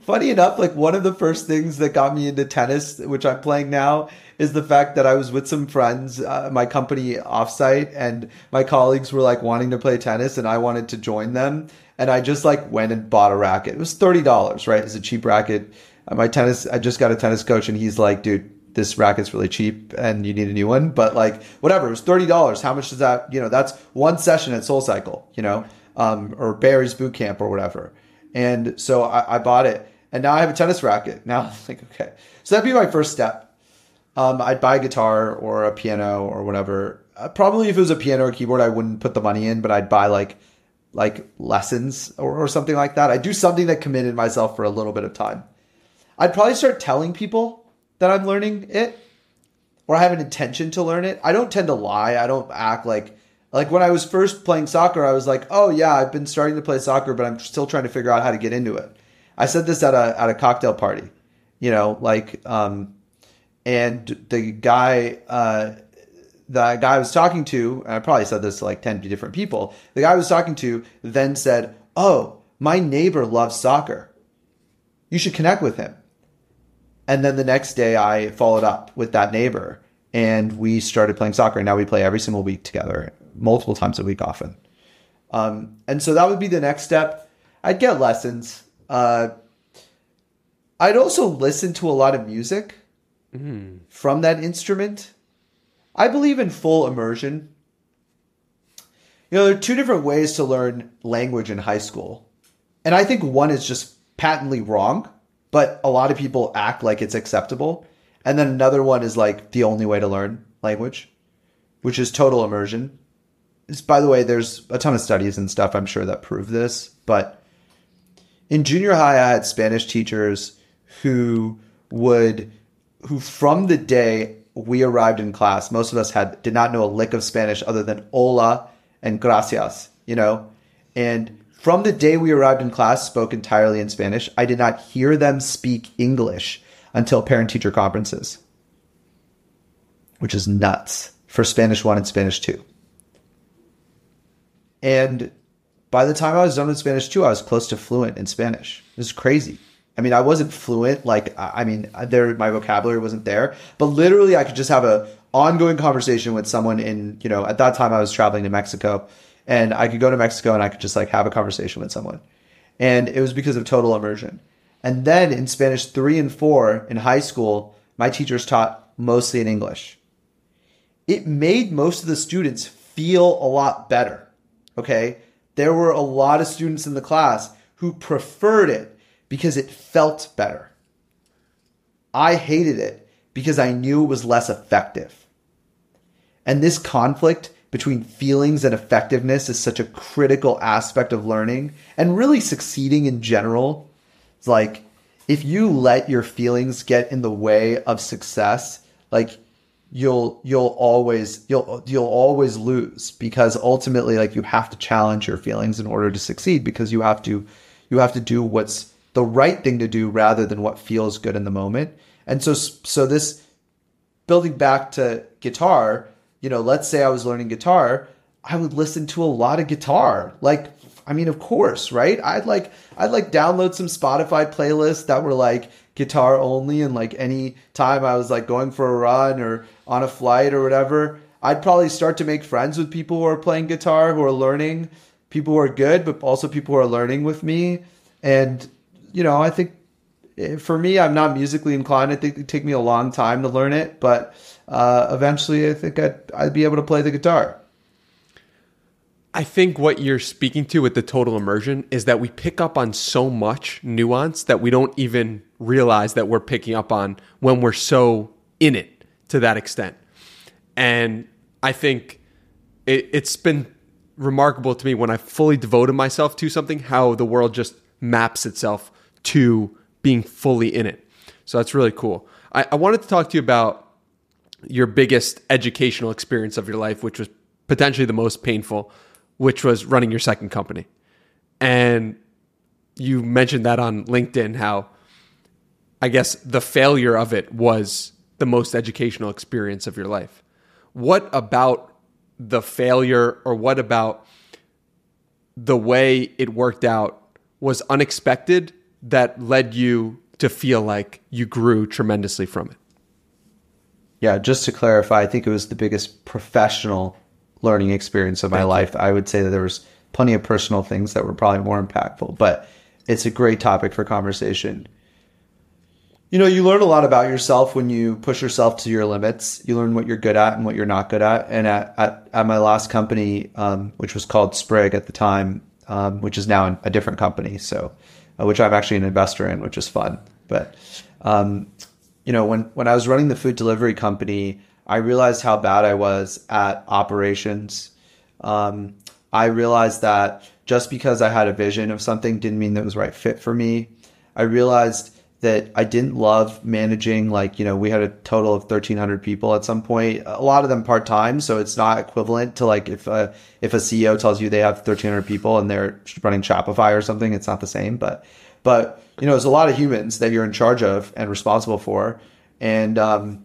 funny enough, like one of the first things that got me into tennis, which I'm playing now, is the fact that I was with some friends, uh, my company offsite, and my colleagues were like wanting to play tennis, and I wanted to join them, and I just like went and bought a racket. It was thirty dollars, right? It's a cheap racket. Uh, my tennis, I just got a tennis coach, and he's like, dude. This racket's really cheap and you need a new one, but like whatever, it was thirty dollars. How much does that? You know, that's one session at Soul Cycle, you know, um, or Barry's Boot Camp or whatever. And so I, I bought it, and now I have a tennis racket. Now I'm like, okay, so that'd be my first step. Um, I'd buy a guitar or a piano or whatever. Uh, probably if it was a piano or keyboard, I wouldn't put the money in, but I'd buy like like lessons or, or something like that. I'd do something that committed myself for a little bit of time. I'd probably start telling people that I'm learning it or I have an intention to learn it. I don't tend to lie. I don't act like like when I was first playing soccer, I was like, "Oh yeah, I've been starting to play soccer, but I'm still trying to figure out how to get into it." I said this at a at a cocktail party, you know, like um and the guy uh the guy I was talking to, I probably said this to like 10 different people. The guy I was talking to then said, "Oh, my neighbor loves soccer. You should connect with him." And then the next day, I followed up with that neighbor and we started playing soccer. And now we play every single week together, multiple times a week, often. Um, and so that would be the next step. I'd get lessons. Uh, I'd also listen to a lot of music mm. from that instrument. I believe in full immersion. You know, there are two different ways to learn language in high school. And I think one is just patently wrong but a lot of people act like it's acceptable. And then another one is like the only way to learn language, which is total immersion. It's, by the way, there's a ton of studies and stuff I'm sure that prove this, but in junior high, I had Spanish teachers who would, who from the day we arrived in class, most of us had did not know a lick of Spanish other than hola and gracias, you know, and from the day we arrived in class, spoke entirely in Spanish. I did not hear them speak English until parent teacher conferences, which is nuts for Spanish 1 and Spanish 2. And by the time I was done with Spanish 2, I was close to fluent in Spanish. It was crazy. I mean, I wasn't fluent, like, I mean, there, my vocabulary wasn't there, but literally I could just have a ongoing conversation with someone in, you know, at that time I was traveling to Mexico and I could go to Mexico and I could just like have a conversation with someone. And it was because of total immersion. And then in Spanish 3 and 4 in high school, my teachers taught mostly in English. It made most of the students feel a lot better. Okay? There were a lot of students in the class who preferred it because it felt better. I hated it because I knew it was less effective. And this conflict between feelings and effectiveness is such a critical aspect of learning and really succeeding in general. It's like if you let your feelings get in the way of success, like you'll you'll always you'll you'll always lose because ultimately like you have to challenge your feelings in order to succeed because you have to you have to do what's the right thing to do rather than what feels good in the moment. And so so this building back to guitar, you know, let's say I was learning guitar, I would listen to a lot of guitar. Like, I mean, of course, right? I'd like, I'd like download some Spotify playlists that were like guitar only, and like any time I was like going for a run or on a flight or whatever, I'd probably start to make friends with people who are playing guitar, who are learning, people who are good, but also people who are learning with me. And, you know, I think eh, for me, I'm not musically inclined. I think it'd take me a long time to learn it, but uh, eventually I think I'd, I'd be able to play the guitar. I think what you're speaking to with the total immersion is that we pick up on so much nuance that we don't even realize that we're picking up on when we're so in it to that extent. And I think it, it's been remarkable to me when I fully devoted myself to something, how the world just maps itself to being fully in it. So that's really cool. I, I wanted to talk to you about your biggest educational experience of your life, which was potentially the most painful, which was running your second company. And you mentioned that on LinkedIn, how I guess the failure of it was the most educational experience of your life. What about the failure or what about the way it worked out was unexpected that led you to feel like you grew tremendously from it? Yeah, just to clarify, I think it was the biggest professional learning experience of my Thank life. You. I would say that there was plenty of personal things that were probably more impactful, but it's a great topic for conversation. You know, you learn a lot about yourself when you push yourself to your limits. You learn what you're good at and what you're not good at. And at, at, at my last company, um, which was called Sprig at the time, um, which is now a different company, so which I'm actually an investor in, which is fun. But um, you know, when when I was running the food delivery company, I realized how bad I was at operations. Um, I realized that just because I had a vision of something didn't mean that it was right fit for me. I realized that I didn't love managing. Like, you know, we had a total of 1,300 people at some point, a lot of them part time. So it's not equivalent to like if a, if a CEO tells you they have 1,300 people and they're running Shopify or something, it's not the same. But, but, you know, there's a lot of humans that you're in charge of and responsible for. And, um,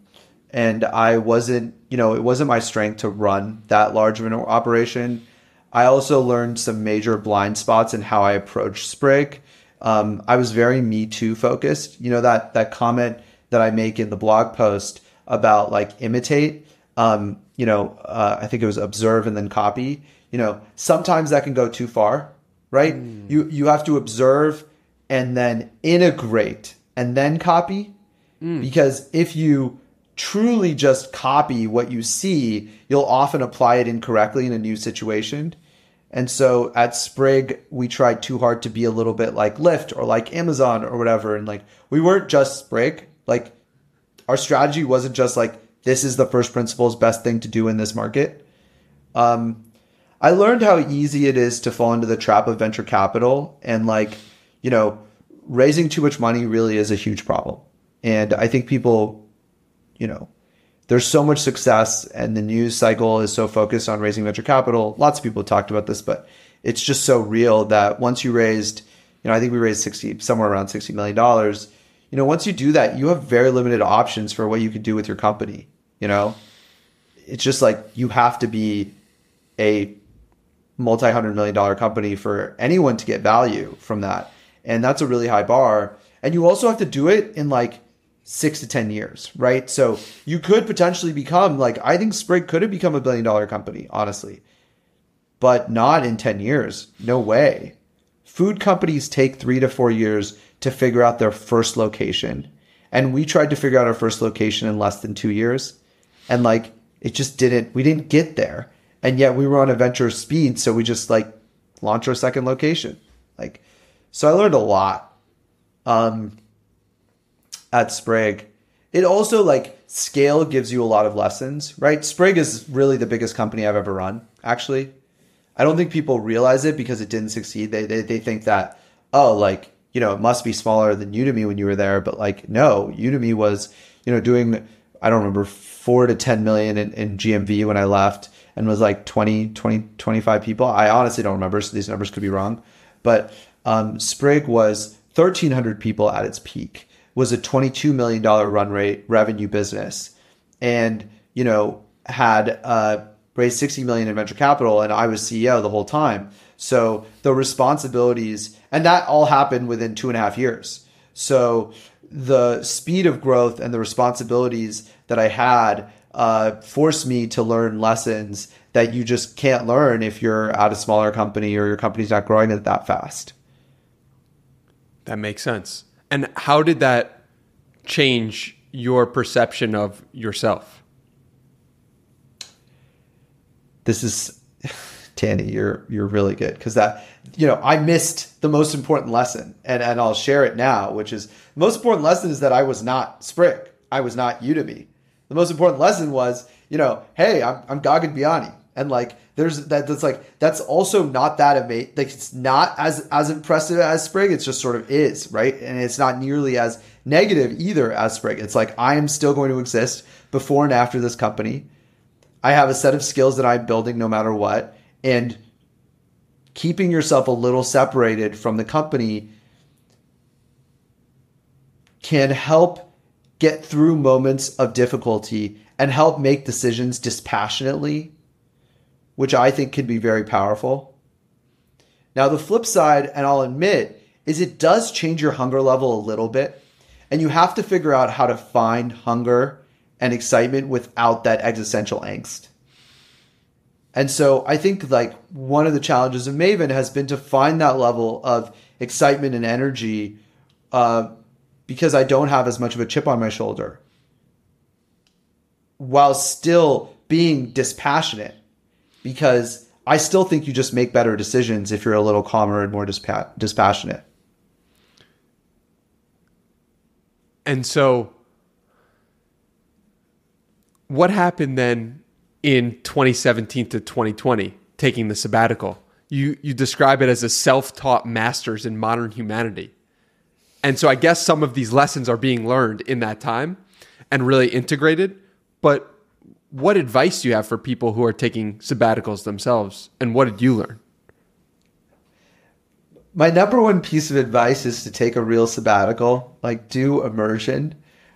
and I wasn't, you know, it wasn't my strength to run that large of an operation. I also learned some major blind spots in how I approach Sprig. Um, I was very Me Too focused. You know that that comment that I make in the blog post about like imitate. Um, you know, uh, I think it was observe and then copy. You know, sometimes that can go too far, right? Mm. You you have to observe and then integrate and then copy, mm. because if you truly just copy what you see, you'll often apply it incorrectly in a new situation. And so at Sprig, we tried too hard to be a little bit like Lyft or like Amazon or whatever. And like, we weren't just Sprig. Like, our strategy wasn't just like, this is the first principles best thing to do in this market. Um, I learned how easy it is to fall into the trap of venture capital and like, you know, raising too much money really is a huge problem. And I think people you know, there's so much success and the news cycle is so focused on raising venture capital. Lots of people talked about this, but it's just so real that once you raised, you know, I think we raised 60, somewhere around $60 million. You know, once you do that, you have very limited options for what you can do with your company. You know, it's just like you have to be a multi hundred million dollar company for anyone to get value from that. And that's a really high bar. And you also have to do it in like six to 10 years, right? So you could potentially become like, I think Sprig could have become a billion dollar company, honestly, but not in 10 years. No way. Food companies take three to four years to figure out their first location. And we tried to figure out our first location in less than two years. And like, it just didn't, we didn't get there. And yet we were on a venture speed. So we just like launched our second location. Like, so I learned a lot. Um, at Sprig. It also like scale gives you a lot of lessons, right? Sprig is really the biggest company I've ever run, actually. I don't think people realize it because it didn't succeed. They, they, they think that, oh, like, you know, it must be smaller than Udemy when you were there. But like, no, Udemy was, you know, doing, I don't remember, four to 10 million in, in GMV when I left and was like 20, 20, 25 people. I honestly don't remember. So these numbers could be wrong. But um, Sprig was 1,300 people at its peak was a $22 million run rate revenue business and, you know, had uh, raised 60 million in venture capital and I was CEO the whole time. So the responsibilities, and that all happened within two and a half years. So the speed of growth and the responsibilities that I had uh, forced me to learn lessons that you just can't learn if you're at a smaller company or your company's not growing that fast. That makes sense. And how did that change your perception of yourself? This is Danny, you're you're really good because that you know I missed the most important lesson, and and I'll share it now, which is the most important lesson is that I was not Sprig, I was not Udemy, The most important lesson was, you know, hey, I'm, I'm Biyani. And like, there's that, that's like, that's also not that amazing. Like, it's not as, as impressive as Sprig. It's just sort of is, right? And it's not nearly as negative either as Sprig. It's like, I am still going to exist before and after this company. I have a set of skills that I'm building no matter what. And keeping yourself a little separated from the company can help get through moments of difficulty and help make decisions dispassionately, which I think can be very powerful. Now, the flip side, and I'll admit, is it does change your hunger level a little bit. And you have to figure out how to find hunger and excitement without that existential angst. And so I think like one of the challenges of Maven has been to find that level of excitement and energy uh, because I don't have as much of a chip on my shoulder while still being dispassionate because I still think you just make better decisions if you're a little calmer and more dispa- dispassionate. And so, what happened then in 2017 to 2020, taking the sabbatical? You, you describe it as a self taught master's in modern humanity. And so, I guess some of these lessons are being learned in that time and really integrated. But what advice do you have for people who are taking sabbaticals themselves? And what did you learn? my number one piece of advice is to take a real sabbatical, like do immersion,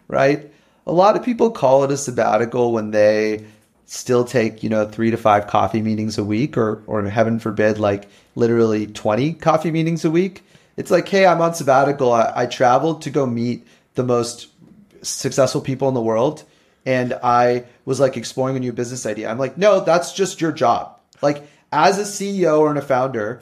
right? A lot of people call it a sabbatical when they still take, you know, three to five coffee meetings a week or, or heaven forbid, like literally 20 coffee meetings a week. It's like, hey, I'm on sabbatical. I, I traveled to go meet the most successful people in the world. And I was like exploring a new business idea. I'm like, no, that's just your job. Like, as a CEO or a founder,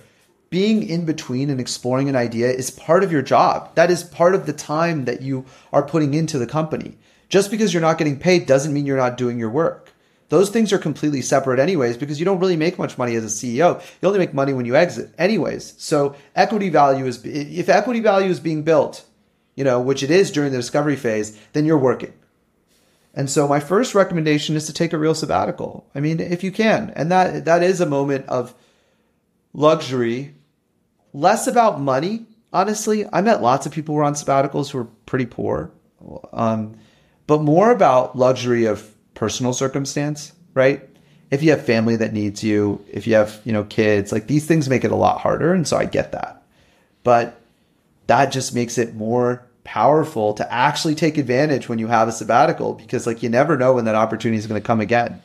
being in between and exploring an idea is part of your job. That is part of the time that you are putting into the company. Just because you're not getting paid doesn't mean you're not doing your work. Those things are completely separate, anyways, because you don't really make much money as a CEO. You only make money when you exit, anyways. So equity value is if equity value is being built, you know, which it is during the discovery phase, then you're working. And so my first recommendation is to take a real sabbatical. I mean, if you can, and that that is a moment of luxury less about money, honestly. I met lots of people who were on sabbaticals who were pretty poor, um, but more about luxury of personal circumstance, right? If you have family that needs you, if you have, you know, kids, like these things make it a lot harder. And so I get that. But that just makes it more powerful to actually take advantage when you have a sabbatical because like you never know when that opportunity is going to come again.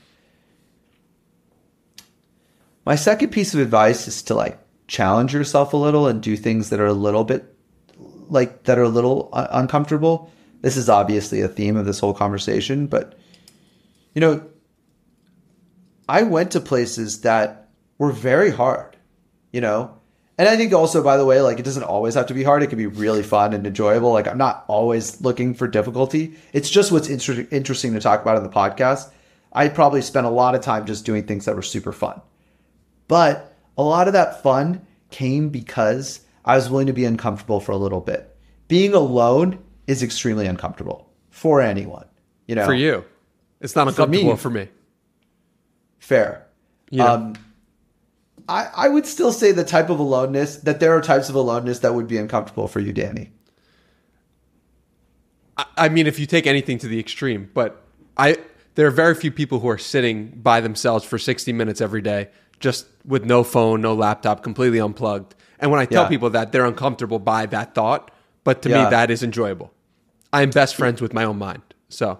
My second piece of advice is to like challenge yourself a little and do things that are a little bit like that are a little uh, uncomfortable. This is obviously a theme of this whole conversation, but you know, I went to places that were very hard, you know. And I think also, by the way, like it doesn't always have to be hard. It can be really fun and enjoyable. Like I'm not always looking for difficulty. It's just what's inter- interesting to talk about in the podcast. I probably spent a lot of time just doing things that were super fun. But a lot of that fun came because I was willing to be uncomfortable for a little bit. Being alone is extremely uncomfortable for anyone. You know, for you, it's not uncomfortable for me. For me. Fair. Yeah. Um, I, I would still say the type of aloneness that there are types of aloneness that would be uncomfortable for you, Danny. I, I mean, if you take anything to the extreme, but I there are very few people who are sitting by themselves for 60 minutes every day just with no phone, no laptop, completely unplugged. And when I tell yeah. people that, they're uncomfortable by that thought. But to yeah. me, that is enjoyable. I am best friends with my own mind. So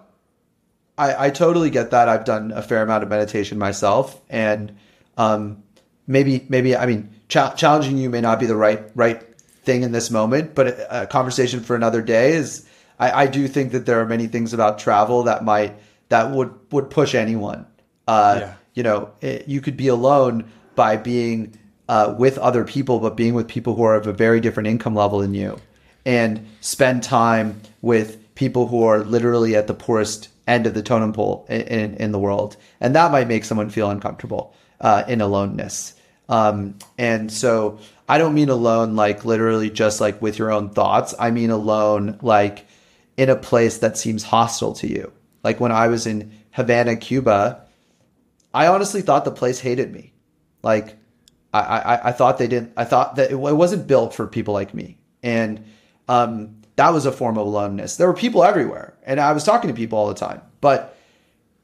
I, I totally get that. I've done a fair amount of meditation myself. And um, maybe, maybe, I mean, ch- challenging you may not be the right, right thing in this moment, but a, a conversation for another day is, I, I do think that there are many things about travel that might, that would, would push anyone. Uh, yeah. you know, it, you could be alone by being uh, with other people, but being with people who are of a very different income level than you, and spend time with people who are literally at the poorest end of the totem pole in, in, in the world, and that might make someone feel uncomfortable uh, in aloneness. Um, and so, I don't mean alone like literally just like with your own thoughts. I mean alone like in a place that seems hostile to you. Like when I was in Havana, Cuba, I honestly thought the place hated me. Like I, I, I thought they didn't. I thought that it, wasn't built for people like me, and um, that was a form of aloneness. There were people everywhere, and I was talking to people all the time, but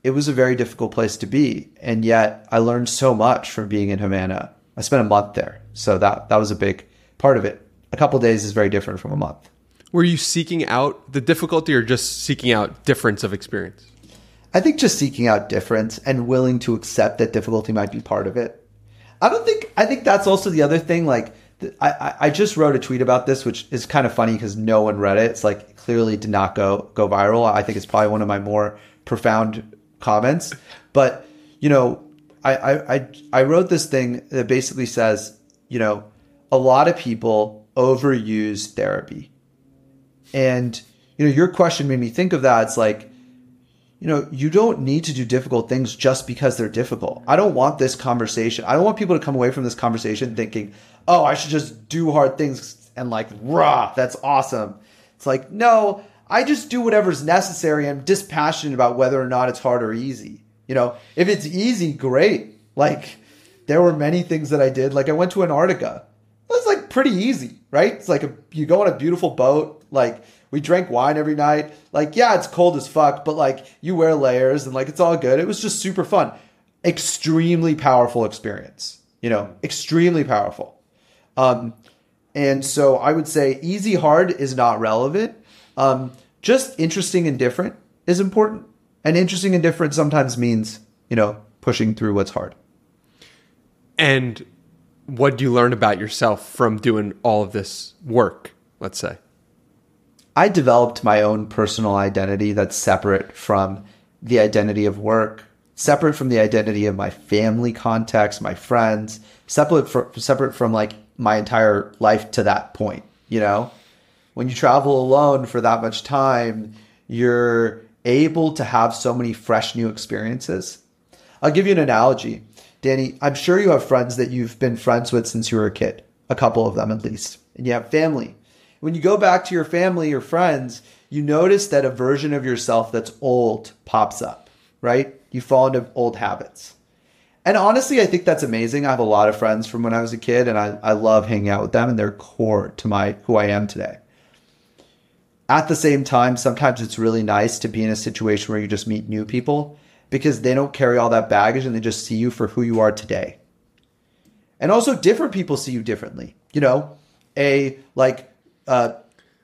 it was a very difficult place to be. And yet, I learned so much from being in Havana. I spent a month there, so that that was a big part of it. A couple days is very different from a month. Were you seeking out the difficulty, or just seeking out difference of experience? I think just seeking out difference and willing to accept that difficulty might be part of it. I don't think, I think that's also the other thing. Like, I, I just wrote a tweet about this, which is kind of funny because no one read it. It's like clearly did not go go viral. I think it's probably one of my more profound comments. But you know, I I I wrote this thing that basically says, you know, a lot of people overuse therapy, and you know, your question made me think of that. It's like you know, you don't need to do difficult things just because they're difficult. I don't want this conversation. I don't want people to come away from this conversation thinking, oh, I should just do hard things and like, rah, that's awesome. It's like, no, I just do whatever's necessary. I'm dispassionate about whether or not it's hard or easy. You know, if it's easy, great. Like, there were many things that I did. Like, I went to Antarctica. Was like pretty easy, right? It's like a, you go on a beautiful boat, like, we drank wine every night. Like, yeah, it's cold as fuck, but like you wear layers and like it's all good. It was just super fun. Extremely powerful experience. You know, extremely powerful. Um, and so I would say easy hard is not relevant. Um, just interesting and different is important. And interesting and different sometimes means, you know, pushing through what's hard. And what do you learn about yourself from doing all of this work, let's say? I developed my own personal identity that's separate from the identity of work, separate from the identity of my family context, my friends, separate from, separate from like my entire life to that point, you know? When you travel alone for that much time, you're able to have so many fresh new experiences. I'll give you an analogy. Danny, I'm sure you have friends that you've been friends with since you were a kid, a couple of them at least, and you have family when you go back to your family or friends, you notice that a version of yourself that's old pops up, right? You fall into old habits. And honestly, I think that's amazing. I have a lot of friends from when I was a kid and I, I love hanging out with them and they're core to my who I am today. At the same time, sometimes it's really nice to be in a situation where you just meet new people because they don't carry all that baggage and they just see you for who you are today. And also different people see you differently. You know, a like uh,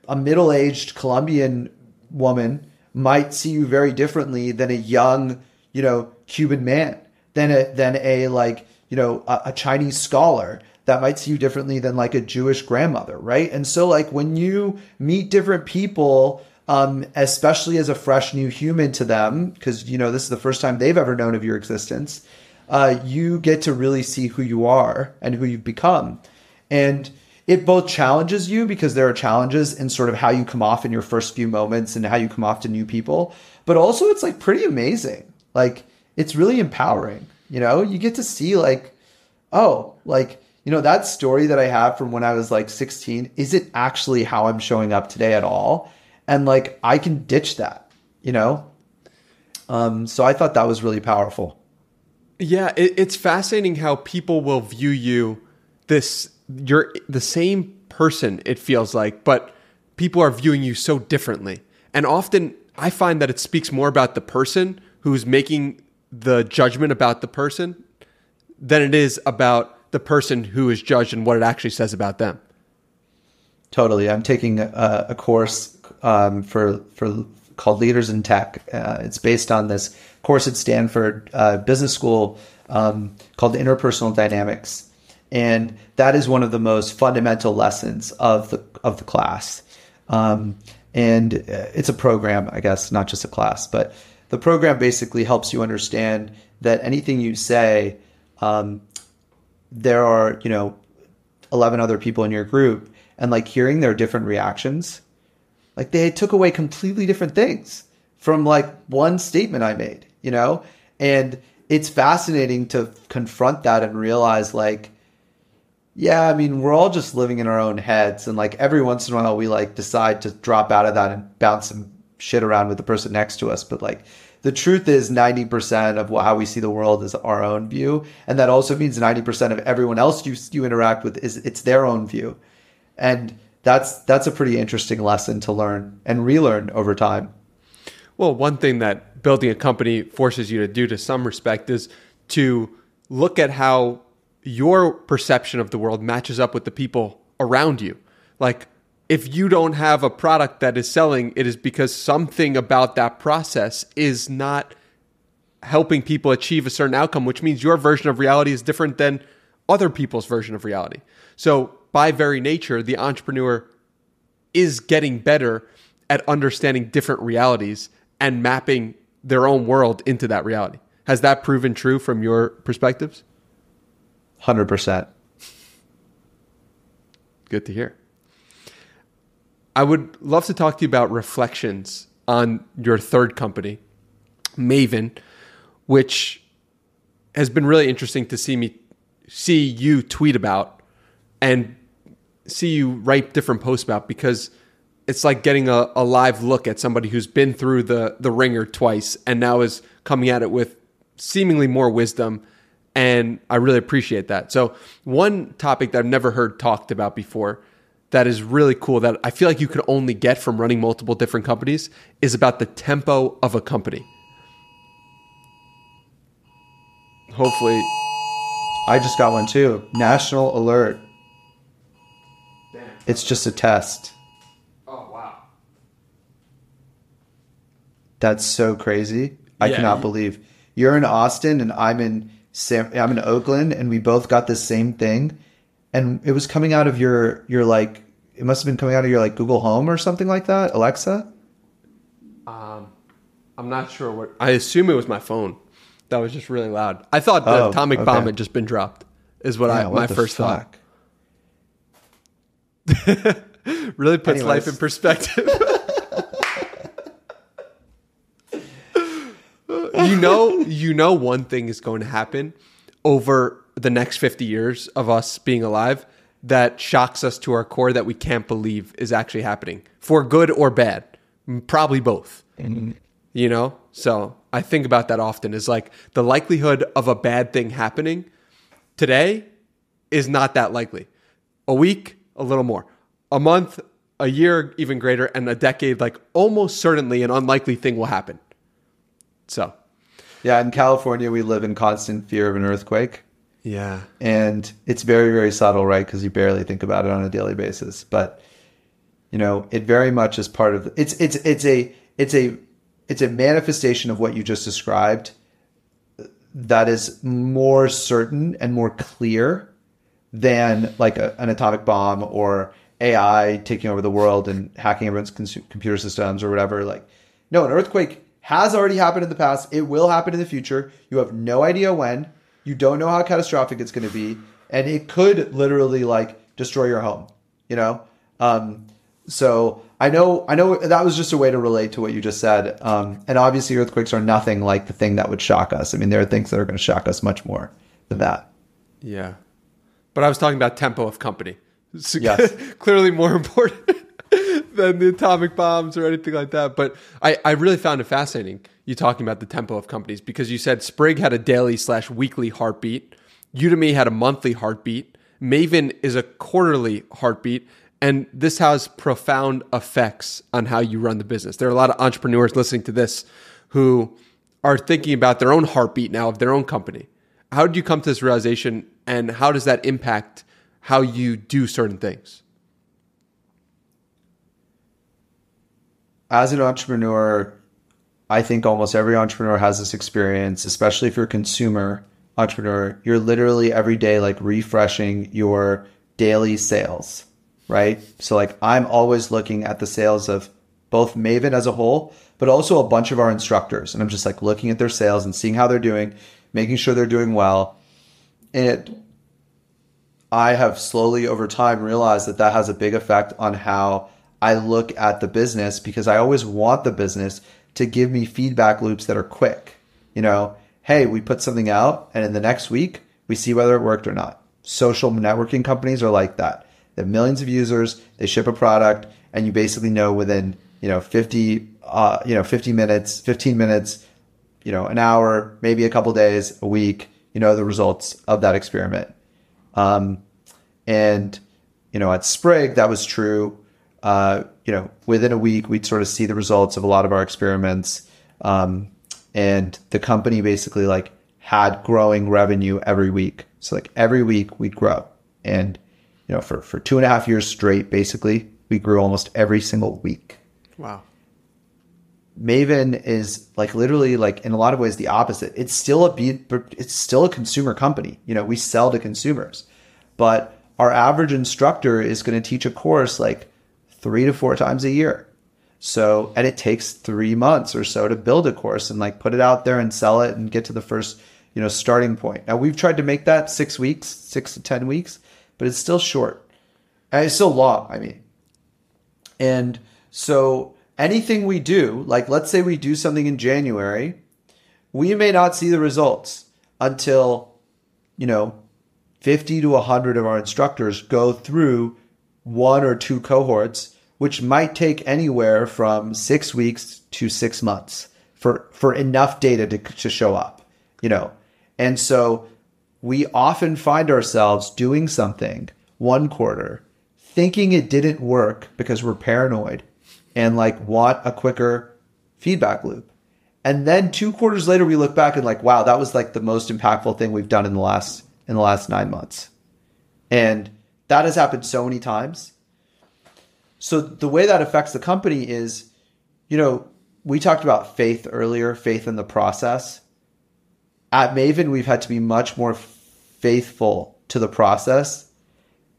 a middle aged Colombian woman might see you very differently than a young, you know, Cuban man, than a than a like you know a, a Chinese scholar that might see you differently than like a Jewish grandmother, right? And so like when you meet different people. Um, especially as a fresh new human to them, because you know this is the first time they've ever known of your existence. Uh, you get to really see who you are and who you've become, and it both challenges you because there are challenges in sort of how you come off in your first few moments and how you come off to new people, but also it's like pretty amazing. Like it's really empowering. You know, you get to see like, oh, like, you know, that story that I have from when I was like 16, is it actually how I'm showing up today at all? And like I can ditch that, you know? Um, so I thought that was really powerful. Yeah, it, it's fascinating how people will view you this you're the same person, it feels like, but people are viewing you so differently. And often I find that it speaks more about the person who's making the judgment about the person than it is about the person who is judged and what it actually says about them. Totally. I'm taking a, a course um, for for called Leaders in Tech. Uh, it's based on this course at Stanford uh, Business School um, called Interpersonal Dynamics and that is one of the most fundamental lessons of the of the class. Um, and uh, it's a program, I guess, not just a class, but the program basically helps you understand that anything you say, um, there are you know, eleven other people in your group, and like hearing their different reactions, like they took away completely different things from like one statement I made, you know, and it's fascinating to confront that and realize like yeah, I mean, we're all just living in our own heads, and like every once in a while, we like decide to drop out of that and bounce some shit around with the person next to us. But like the truth is 90% of how we see the world is our own view. And that also means 90% of everyone else you, you interact with is it's their own view. And that's, that's a pretty interesting lesson to learn and relearn over time. Well, one thing that building a company forces you to do to some respect is to look at how your perception of the world matches up with the people around you. Like, if you don't have a product that is selling, it is because something about that process is not helping people achieve a certain outcome, which means your version of reality is different than other people's version of reality. So, by very nature, the entrepreneur is getting better at understanding different realities and mapping their own world into that reality. Has that proven true from your perspectives? 100%. Good to hear. I would love to talk to you about reflections on your third company, Maven, which has been really interesting to see me see you tweet about and see you write different posts about because it's like getting a, a live look at somebody who's been through the the ringer twice and now is coming at it with seemingly more wisdom and I really appreciate that. So one topic that I've never heard talked about before that is really cool that I feel like you could only get from running multiple different companies is about the tempo of a company. Hopefully, I just got one too. National alert. Damn. It's just a test. Oh wow. That's so crazy. I yeah, cannot believe you're in Austin and I'm in Sam. I'm in Oakland, and we both got the same thing and it was coming out of your your like it must have been coming out of your like Google Home or something like that, Alexa. Um, I'm not sure what. I assume it was my phone. That was just really loud. I thought the oh, atomic okay. bomb had just been dropped. Is what yeah, I my first fuck? thought. really puts Anyways. life in perspective. you know, you know, one thing is going to happen over the next 50 years of us being alive that shocks us to our core that we can't believe is actually happening for good or bad. Probably both. Mm-hmm. You know? So I think about that often is like the likelihood of a bad thing happening today is not that likely. A week, a little more. A month, a year, even greater. And a decade, like almost certainly an unlikely thing will happen. So. Yeah, in California, we live in constant fear of an earthquake. Yeah. And it's very, very subtle, right? Because you barely think about it on a daily basis. But you know, it very much is part of it's it's it's a it's a it's a manifestation of what you just described that is more certain and more clear than like a, an atomic bomb or AI taking over the world and hacking everyone's computer systems or whatever. Like, no, an earthquake has already happened in the past. It will happen in the future. You have no idea when. You don't know how catastrophic it's going to be, and it could literally like destroy your home. You know, um, so I know I know that was just a way to relate to what you just said. Um, and obviously, earthquakes are nothing like the thing that would shock us. I mean, there are things that are going to shock us much more than that. Yeah, but I was talking about tempo of company. Yes. clearly more important than the atomic bombs or anything like that. But I, I really found it fascinating you talking about the tempo of companies because you said Sprig had a daily slash weekly heartbeat, Udemy had a monthly heartbeat, Maven is a quarterly heartbeat, and this has profound effects on how you run the business. There are a lot of entrepreneurs listening to this who are thinking about their own heartbeat now of their own company. How did you come to this realization, and how does that impact how you do certain things? As an entrepreneur, I think almost every entrepreneur has this experience, especially if you're a consumer entrepreneur. You're literally every day like refreshing your daily sales, right? So like I'm always looking at the sales of both Maven as a whole, but also a bunch of our instructors. And I'm just like looking at their sales and seeing how they're doing, making sure they're doing well. And it, I have slowly over time realized that that has a big effect on how I look at the business because I always want the business to give me feedback loops that are quick. You know, hey, we put something out and in the next week we see whether it worked or not. Social networking companies are like that. They have millions of users, they ship a product, and you basically know within, you know, 50 uh, you know, 50 minutes, 15 minutes you know, an hour, maybe a couple days, a week, you know, the results of that experiment. Um, and, you know, at Sprig, that was true. Uh, you know, within a week, we'd sort of see the results of a lot of our experiments. Um, and the company basically like had growing revenue every week. So like every week we'd grow. And, you know, for, for two and a half years straight, basically, we grew almost every single week. Wow. Maven is like literally like in a lot of ways the opposite. It's still a be it's still a consumer company. You know, we sell to consumers. But our average instructor is going to teach a course like 3 to 4 times a year. So, and it takes 3 months or so to build a course and like put it out there and sell it and get to the first, you know, starting point. Now, we've tried to make that 6 weeks, 6 to 10 weeks, but it's still short. And it's still long, I mean. And so anything we do, like let's say we do something in January, we may not see the results until, you know, 50 to 100 of our instructors go through one or two cohorts, which might take anywhere from six weeks to six months for, for enough data to, to show up, you know. And so we often find ourselves doing something one quarter, thinking it didn't work because we're paranoid and like want a quicker feedback loop. And then two quarters later, we look back and like, wow, that was like the most impactful thing we've done in the last in the last nine months. And that has happened so many times. So the way that affects the company is, you know, we talked about faith earlier, faith in the process. At Maven, we've had to be much more faithful to the process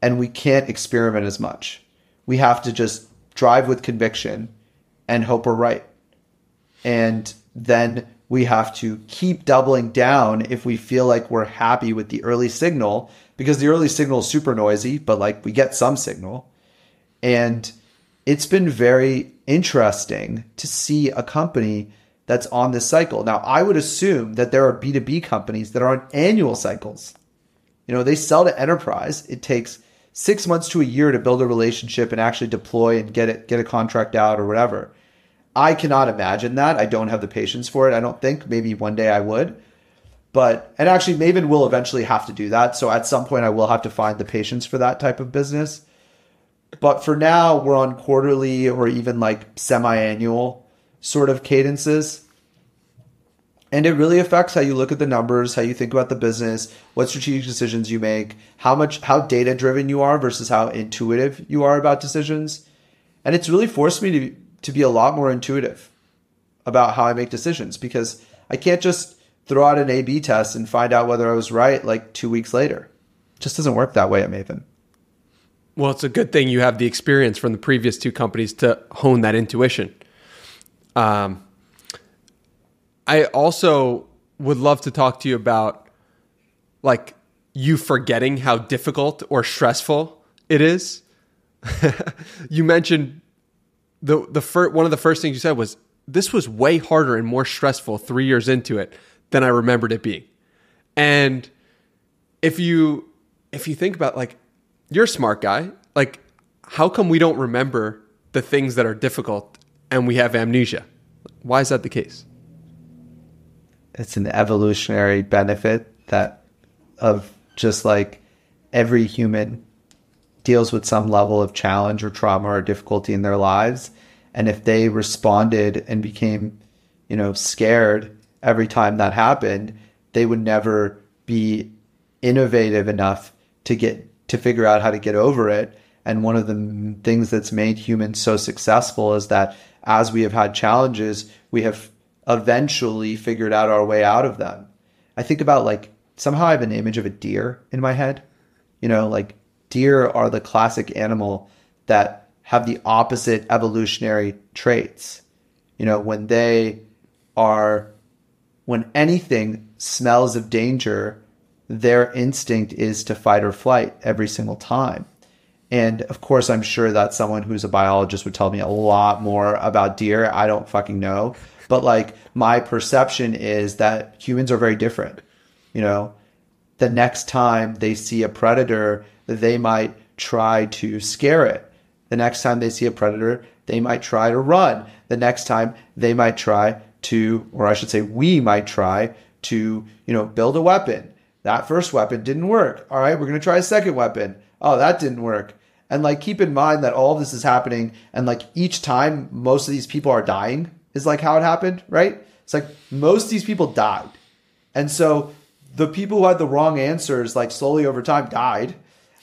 and we can't experiment as much. We have to just drive with conviction, and hope we're right. And then we have to keep doubling down if we feel like we're happy with the early signal because the early signal is super noisy, but like we get some signal. And it's been very interesting to see a company that's on this cycle. Now, I would assume that there are B2B companies that are on annual cycles. You know, they sell to enterprise. It takes six months to a year to build a relationship and actually deploy and get it get a contract out or whatever. I cannot imagine that. I don't have the patience for it. I don't think. Maybe one day I would. But and actually Maven will eventually have to do that. So at some point I will have to find the patience for that type of business. But for now we're on quarterly or even like semi-annual sort of cadences. And it really affects how you look at the numbers, how you think about the business, what strategic decisions you make, how much how data driven you are versus how intuitive you are about decisions. And it's really forced me to to be a lot more intuitive about how I make decisions because I can't just throw out an A B test and find out whether I was right like 2 weeks later. It just doesn't work that way at Maven. Well, it's a good thing you have the experience from the previous two companies to hone that intuition. Um, I also would love to talk to you about like you forgetting how difficult or stressful it is. you mentioned the the first one of the first things you said was this was way harder and more stressful 3 years into it than I remembered it being. And if you if you think about like you're a smart guy, like how come we don't remember the things that are difficult and we have amnesia? Why is that the case? it's an evolutionary benefit that of just like every human deals with some level of challenge or trauma or difficulty in their lives and if they responded and became you know scared every time that happened they would never be innovative enough to get to figure out how to get over it and one of the things that's made humans so successful is that as we have had challenges we have eventually figured out our way out of them. I think about like somehow I have an image of a deer in my head. You know, like deer are the classic animal that have the opposite evolutionary traits. You know, when they are, when anything smells of danger, their instinct is to fight or flight every single time. And of course, I'm sure that someone who's a biologist would tell me a lot more about deer. I don't fucking know. But like my perception is that humans are very different. You know, the next time they see a predator, they might try to scare it. The next time they see a predator, they might try to run. The next time they might try to, or I should say, we might try to, you know, build a weapon. That first weapon didn't work. All right, we're going to try a second weapon. Oh, that didn't work. And like, keep in mind that all this is happening. And like, each time most of these people are dying is like how it happened, right? It's like most of these people died. And so the people who had the wrong answers, like slowly over time, died.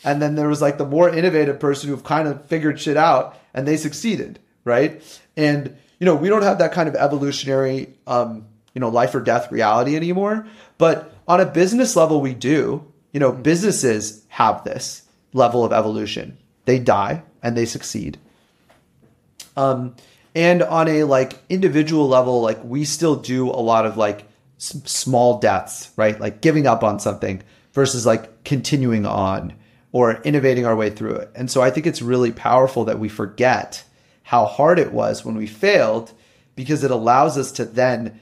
And then there was like the more innovative person who kind of figured shit out and they succeeded, right? And, you know, we don't have that kind of evolutionary, um, you know, life or death reality anymore. But on a business level, we do. You know, businesses have this level of evolution. They die and they succeed. Um, and on a like individual level, like we still do a lot of like s- small deaths, right? Like giving up on something versus like continuing on or innovating our way through it. And so I think it's really powerful that we forget how hard it was when we failed because it allows us to then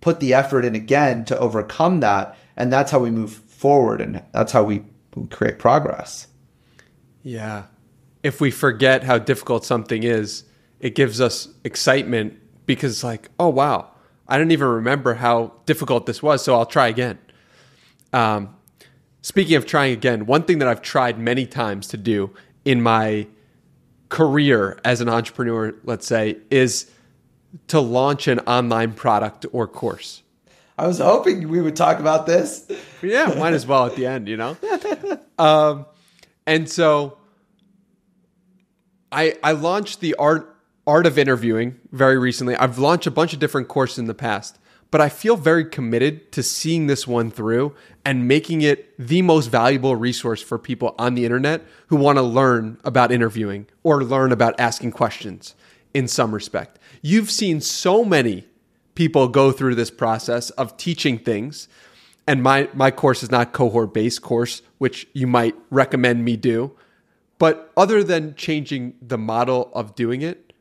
put the effort in again to overcome that. And that's how we move forward and that's how we create progress. Yeah. If we forget how difficult something is, it gives us excitement because, it's like, oh, wow, I don't even remember how difficult this was, so I'll try again. Um, speaking of trying again, one thing that I've tried many times to do in my career as an entrepreneur, let's say, is to launch an online product or course. I was hoping we would talk about this. Yeah, might as well at the end, you know? Um, and so I, I launched the art art of interviewing very recently. I've launched a bunch of different courses in the past, but I feel very committed to seeing this one through and making it the most valuable resource for people on the internet who want to learn about interviewing or learn about asking questions in some respect. You've seen so many people go through this process of teaching things and my my course is not cohort based course which you might recommend me do but other than changing the model of doing it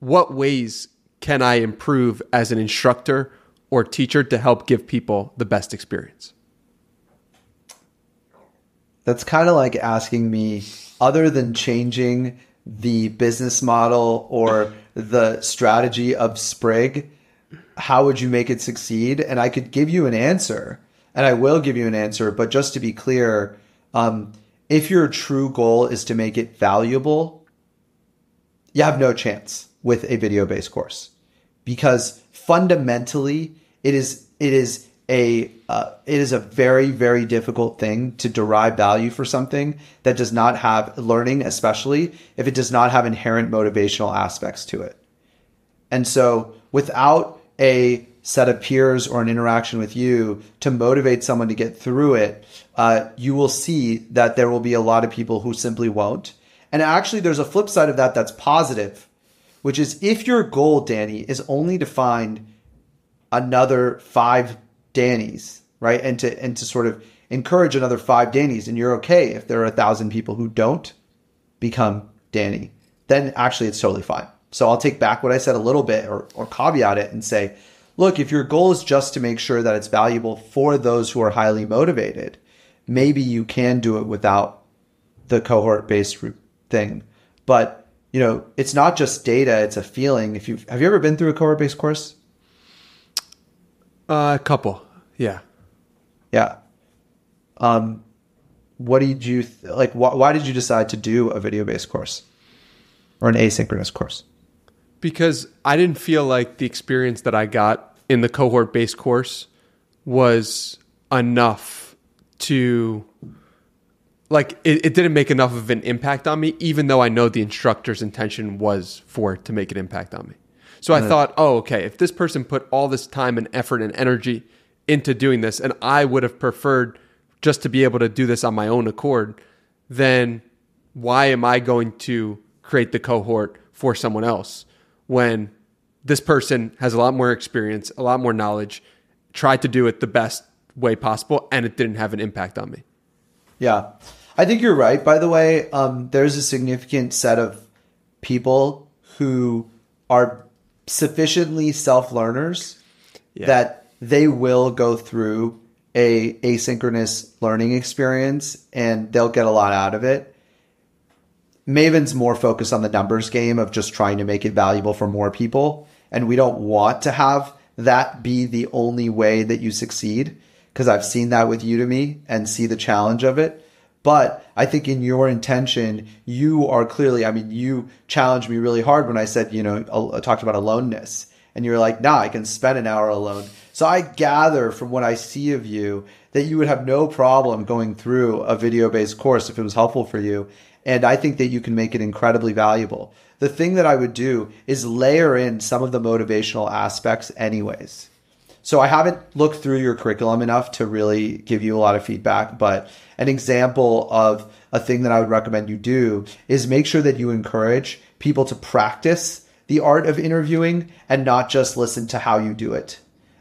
what ways can I improve as an instructor or teacher to help give people the best experience? That's kind of like asking me, other than changing the business model or the strategy of Sprig, how would you make it succeed? And I could give you an answer, and I will give you an answer. But just to be clear, um, if your true goal is to make it valuable, you have no chance with a video based course because fundamentally it is it is a uh, it is a very very difficult thing to derive value for something that does not have learning especially if it does not have inherent motivational aspects to it. And so without a set of peers or an interaction with you to motivate someone to get through it uh, you will see that there will be a lot of people who simply won't. And actually there's a flip side of that that's positive which is if your goal, Danny, is only to find another five Dannies, right? And to and to sort of encourage another five Dannies, and you're okay if there are a thousand people who don't become Danny, then actually it's totally fine. So I'll take back what I said a little bit or, or caveat it and say, look, if your goal is just to make sure that it's valuable for those who are highly motivated, maybe you can do it without the cohort based thing. But you know, it's not just data; it's a feeling. If you have you ever been through a cohort based course? Uh, a couple, yeah, yeah. Um, what did you th- like? Wh- why did you decide to do a video based course or an asynchronous course? Because I didn't feel like the experience that I got in the cohort based course was enough to like it, it, didn't make enough of an impact on me, even though I know the instructor's intention was for it to make an impact on me. So I thought, oh, okay, if this person put all this time and effort and energy into doing this, and I would have preferred just to be able to do this on my own accord, then why am I going to create the cohort for someone else when this person has a lot more experience, a lot more knowledge, tried to do it the best way possible, and it didn't have an impact on me? Yeah. I think you're right, by the way. Um, there's a significant set of people who are sufficiently self learners yeah. that they will go through a asynchronous learning experience and they'll get a lot out of it. Maven's more focused on the numbers game of just trying to make it valuable for more people. And we don't want to have that be the only way that you succeed because I've seen that with Udemy and see the challenge of it. But I think in your intention, you are clearly, I mean, you challenged me really hard when I said, you know, I uh, talked about aloneness. And you're like, nah, I can spend an hour alone. So I gather from what I see of you that you would have no problem going through a video based course if it was helpful for you. And I think that you can make it incredibly valuable. The thing that I would do is layer in some of the motivational aspects, anyways. So I haven't looked through your curriculum enough to really give you a lot of feedback, but an example of a thing that I would recommend you do is make sure that you encourage people to practice the art of interviewing and not just listen to how you do it.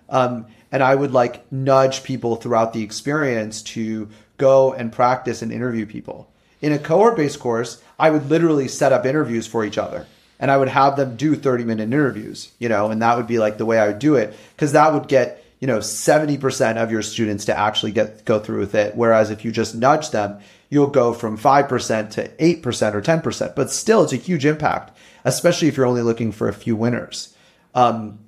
Um, and I would like nudge people throughout the experience to go and practice and interview people. In a cohort based course, I would literally set up interviews for each other and I would have them do 30 minute interviews, you know, and that would be like the way I would do it because that would get, you know, 70% of your students to actually get go through with it. Whereas if you just nudge them, you'll go from 5% to 8% or 10%, but still it's a huge impact, especially if you're only looking for a few winners. Um,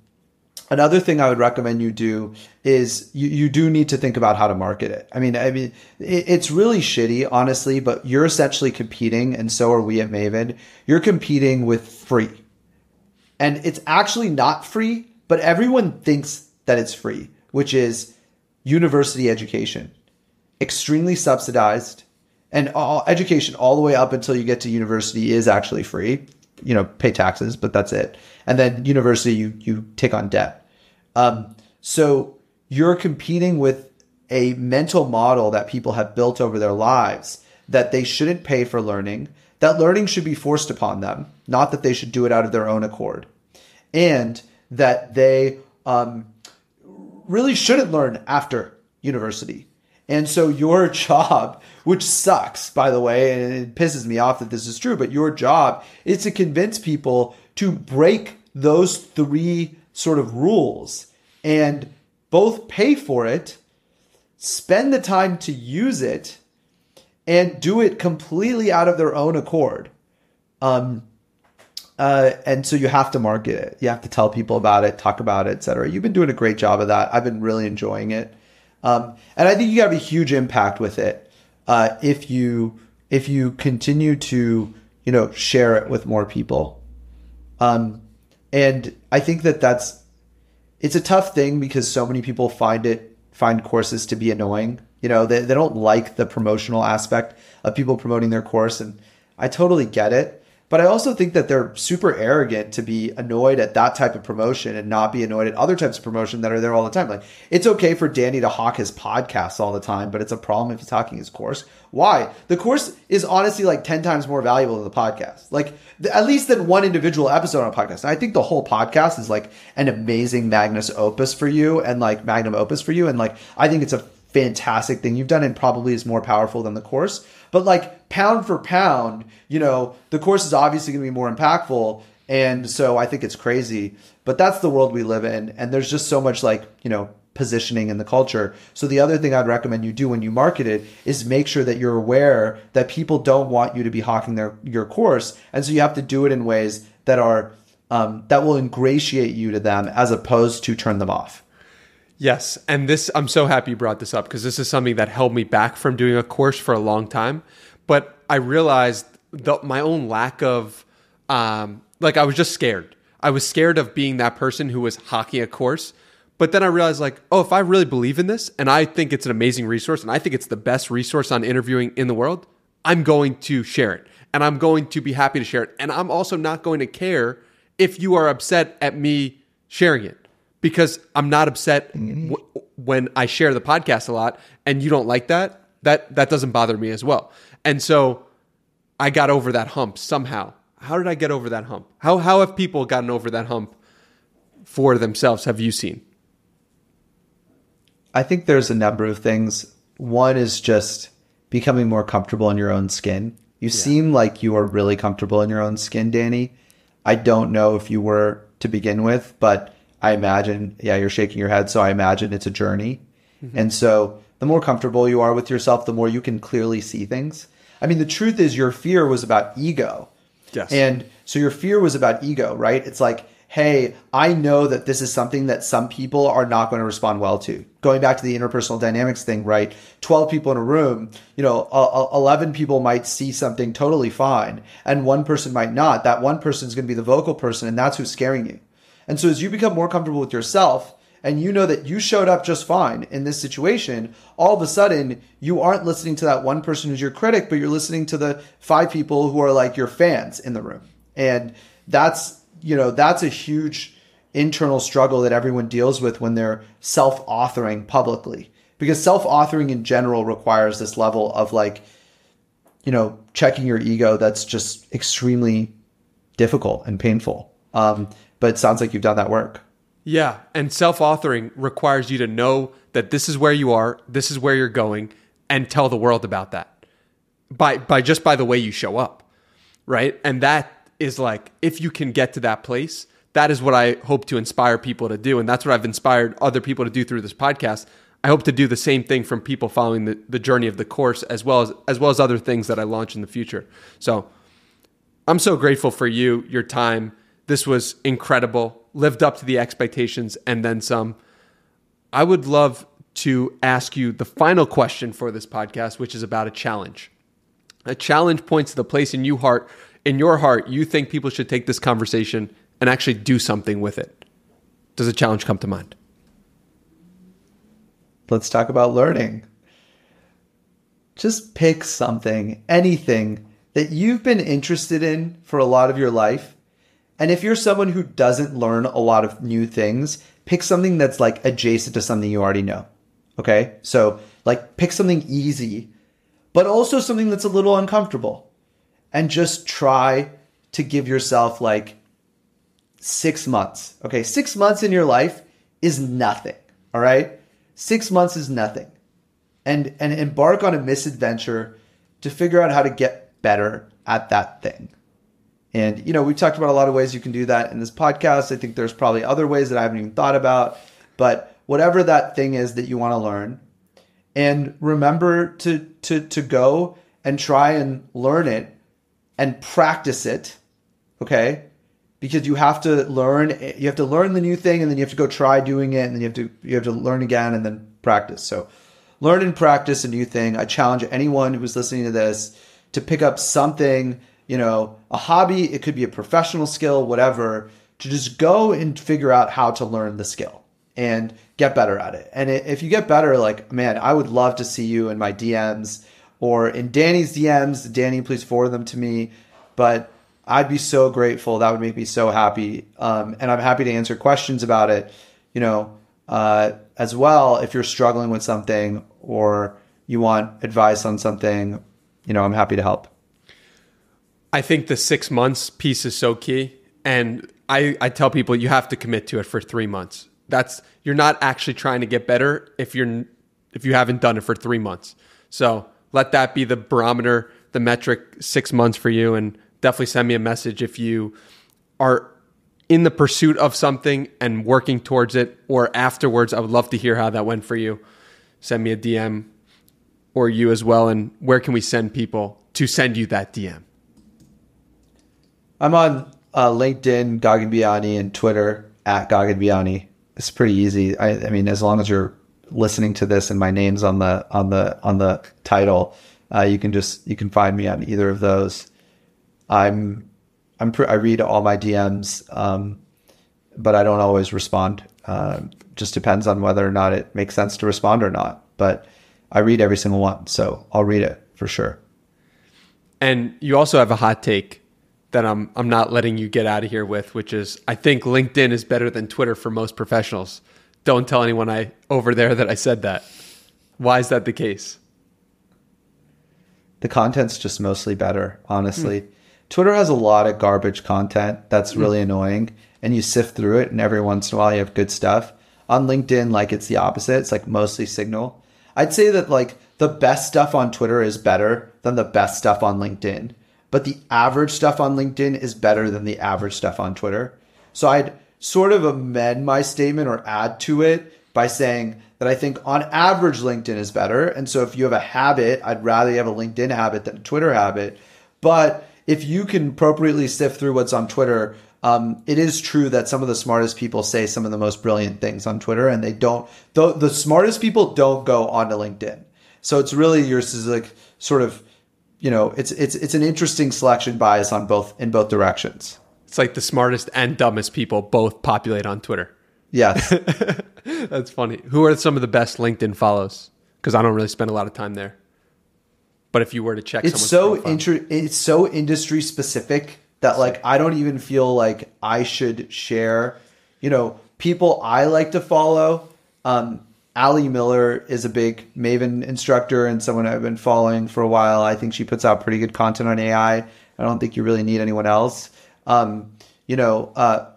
Another thing I would recommend you do is you, you do need to think about how to market it. I mean, I mean, it, it's really shitty, honestly, but you're essentially competing, and so are we at Maven. You're competing with free. And it's actually not free, but everyone thinks that it's free, which is university education. Extremely subsidized. And all, education all the way up until you get to university is actually free you know, pay taxes, but that's it. And then university, you you take on debt. Um, so you're competing with a mental model that people have built over their lives that they shouldn't pay for learning. That learning should be forced upon them, not that they should do it out of their own accord, and that they um, really shouldn't learn after university. And so your job, which sucks, by the way, and it pisses me off that this is true, but your job is to convince people to break those three sort of rules and both pay for it, spend the time to use it, and do it completely out of their own accord. Um, uh, and so you have to market it. You have to tell people about it, talk about it, etc. You've been doing a great job of that. I've been really enjoying it. Um, and I think you have a huge impact with it uh, if you if you continue to you know share it with more people. Um, and I think that that's it's a tough thing because so many people find it find courses to be annoying. You know, they, they don't like the promotional aspect of people promoting their course, and I totally get it. But I also think that they're super arrogant to be annoyed at that type of promotion and not be annoyed at other types of promotion that are there all the time. Like it's okay for Danny to hawk his podcasts all the time, but it's a problem if he's hawking his course. Why? The course is honestly like 10 times more valuable than the podcast. Like at least than one individual episode on a podcast. And I think the whole podcast is like an amazing magnus opus for you and like magnum opus for you. And like I think it's a fantastic thing you've done and probably is more powerful than the course. But like pound for pound, you know, the course is obviously going to be more impactful. And so I think it's crazy, but that's the world we live in. And there's just so much like, you know, positioning in the culture. So the other thing I'd recommend you do when you market it is make sure that you're aware that people don't want you to be hawking their your course. And so you have to do it in ways that are um, that will ingratiate you to them as opposed to turn them off. Yes, and this I'm so happy you brought this up because this is something that held me back from doing a course for a long time. But I realized the, my own lack of, um, like I was just scared. I was scared of being that person who was hawking a course. But then I realized, like, oh, if I really believe in this and I think it's an amazing resource and I think it's the best resource on interviewing in the world, I'm going to share it and I'm going to be happy to share it. And I'm also not going to care if you are upset at me sharing it because I'm not upset mm-hmm. w- when I share the podcast a lot and you don't like that. That that doesn't bother me as well. And so I got over that hump somehow. How did I get over that hump? How how have people gotten over that hump for themselves? Have you seen? I think there's a number of things. One is just becoming more comfortable in your own skin. You yeah. seem like you are really comfortable in your own skin, Danny. I don't know if you were to begin with, but I imagine, yeah, you're shaking your head. So I imagine it's a journey. Mm-hmm. And so the more comfortable you are with yourself, the more you can clearly see things. I mean, the truth is your fear was about ego. Yes. And so your fear was about ego, right? It's like, hey, I know that this is something that some people are not going to respond well to. Going back to the interpersonal dynamics thing, right? 12 people in a room, you know, uh, 11 people might see something totally fine and one person might not. That one person is going to be the vocal person and that's who's scaring you. And so as you become more comfortable with yourself and you know that you showed up just fine in this situation, all of a sudden you aren't listening to that one person who's your critic, but you're listening to the five people who are like your fans in the room. And that's you know, that's a huge internal struggle that everyone deals with when they're self authoring publicly. Because self authoring in general requires this level of like, you know, checking your ego that's just extremely difficult and painful. Um, but it sounds like you've done that work. Yeah. And self authoring requires you to know that this is where you are, this is where you're going, and tell the world about that by, by just by the way you show up. Right. And that is like if you can get to that place, that is what I hope to inspire people to do. And that's what I've inspired other people to do through this podcast. I hope to do the same thing from people following the, the journey of the course as well as as well as other things that I launch in the future. So I'm so grateful for you, your time. This was incredible, lived up to the expectations and then some. I would love to ask you the final question for this podcast, which is about a challenge. A challenge points to the place in you heart in your heart, you think people should take this conversation and actually do something with it. Does a challenge come to mind? Let's talk about learning. Just pick something, anything that you've been interested in for a lot of your life. And if you're someone who doesn't learn a lot of new things, pick something that's like adjacent to something you already know. Okay. So, like, pick something easy, but also something that's a little uncomfortable and just try to give yourself like six months. Okay, six months in your life is nothing. All right, six months is nothing, and and embark on a misadventure to figure out how to get better at that thing. And you know, we've talked about a lot of ways you can do that in this podcast. I think there's probably other ways that I haven't even thought about, but whatever that thing is that you want to learn, and remember to to to go and try and learn it and practice it. Okay? Because you have to learn you have to learn the new thing and then you have to go try doing it and then you have to you have to learn again and then practice. So learn and practice a new thing. I challenge anyone who's listening to this to pick up something, you know, a hobby, it could be a professional skill, whatever, to just go and figure out how to learn the skill and get better at it. And if you get better, like, man, I would love to see you in my DMs or in Danny's DMs. Danny, please forward them to me. But I'd be so grateful. That would make me so happy. Um, and I'm happy to answer questions about it, you know, uh, as well. If you're struggling with something or you want advice on something, you know, I'm happy to help. I think the six months piece is so key. And I, I tell people you have to commit to it for three months. That's you're not actually trying to get better if you're if you haven't done it for three months. So let that be the barometer, the metric six months for you. And definitely send me a message if you are in the pursuit of something and working towards it, or afterwards. I would love to hear how that went for you. Send me a DM or you as well. And where can we send people to send you that DM? I'm on uh, LinkedIn, Gagan Biyani, and Twitter at Gagan Biyani. It's pretty easy. I, I mean, as long as you're listening to this and my name's on the on the on the title, uh, you can just you can find me on either of those. I'm I'm I read all my DMs, um, but I don't always respond. Uh, just depends on whether or not it makes sense to respond or not. But I read every single one, so I'll read it for sure. And you also have a hot take that I'm I'm not letting you get out of here with, which is I think LinkedIn is better than Twitter for most professionals. Don't tell anyone I over there that I said that. Why is that the case? The content's just mostly better, honestly. Mm. Twitter has a lot of garbage content that's mm. really annoying, and you sift through it, and every once in a while you have good stuff. On LinkedIn, like it's the opposite. It's like mostly signal. I'd say that like the best stuff on Twitter is better than the best stuff on LinkedIn, but the average stuff on LinkedIn is better than the average stuff on Twitter. So I'd sort of amend my statement or add to it by saying that I think on average LinkedIn is better. And so if you have a habit, I'd rather you have a LinkedIn habit than a Twitter habit. But if you can appropriately sift through what's on Twitter, um, it is true that some of the smartest people say some of the most brilliant things on Twitter, and they don't. The, the smartest people don't go onto LinkedIn. So it's really yours is like sort of, you know, it's it's it's an interesting selection bias on both in both directions. It's like the smartest and dumbest people both populate on Twitter. Yes. That's funny. Who are some of the best LinkedIn follows? Because I don't really spend a lot of time there. But if you were to check, it's so inter- it's so industry specific that like I don't even feel like I should share. You know, people I like to follow. Um, Allie Miller is a big Maven instructor and someone I've been following for a while. I think she puts out pretty good content on AI. I don't think you really need anyone else. Um, you know, uh,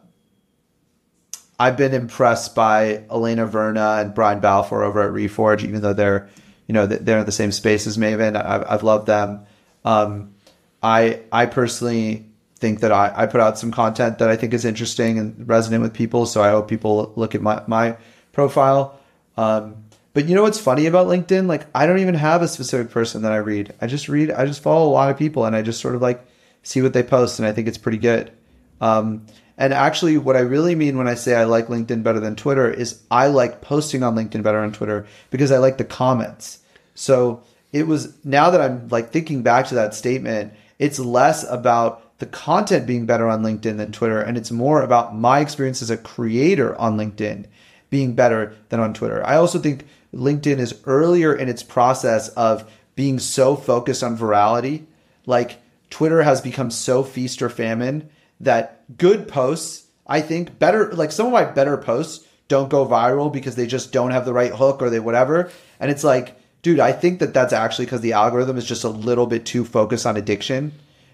I've been impressed by Elena Verna and Brian Balfour over at Reforge, even though they're, you know, they're in the same space as Maven. I've, I've loved them. Um, I I personally think that I, I put out some content that I think is interesting and resonant with people. So I hope people look at my, my profile. Um, but you know what's funny about LinkedIn? Like I don't even have a specific person that I read. I just read, I just follow a lot of people and I just sort of like see what they post. And I think it's pretty good. Um, and actually, what I really mean when I say I like LinkedIn better than Twitter is I like posting on LinkedIn better on Twitter because I like the comments. So it was now that I'm like thinking back to that statement, it's less about the content being better on LinkedIn than Twitter, and it's more about my experience as a creator on LinkedIn being better than on Twitter. I also think LinkedIn is earlier in its process of being so focused on virality. Like Twitter has become so feast or famine that good posts, I think better, like some of my better posts don't go viral because they just don't have the right hook or they whatever. And it's like, dude, I think that that's actually because the algorithm is just a little bit too focused on addiction.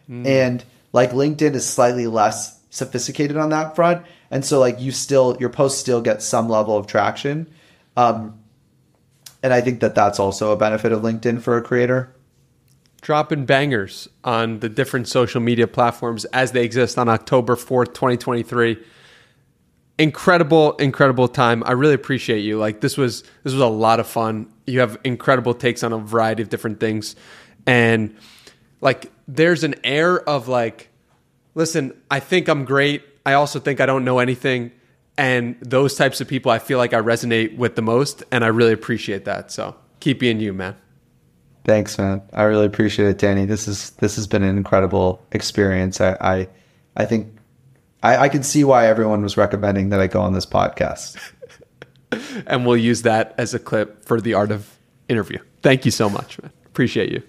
Mm. And like LinkedIn is slightly less sophisticated on that front. And so like you still, your posts still get some level of traction. Um, and I think that that's also a benefit of LinkedIn for a creator dropping bangers on the different social media platforms as they exist on October 4th, 2023. Incredible, incredible time. I really appreciate you. Like this was this was a lot of fun. You have incredible takes on a variety of different things. And like there's an air of like, listen, I think I'm great. I also think I don't know anything. And those types of people I feel like I resonate with the most. And I really appreciate that. So keep being you, man. Thanks, man. I really appreciate it, Danny. This is this has been an incredible experience. I I, I think I, I can see why everyone was recommending that I go on this podcast. and we'll use that as a clip for the art of interview. Thank you so much, man. Appreciate you.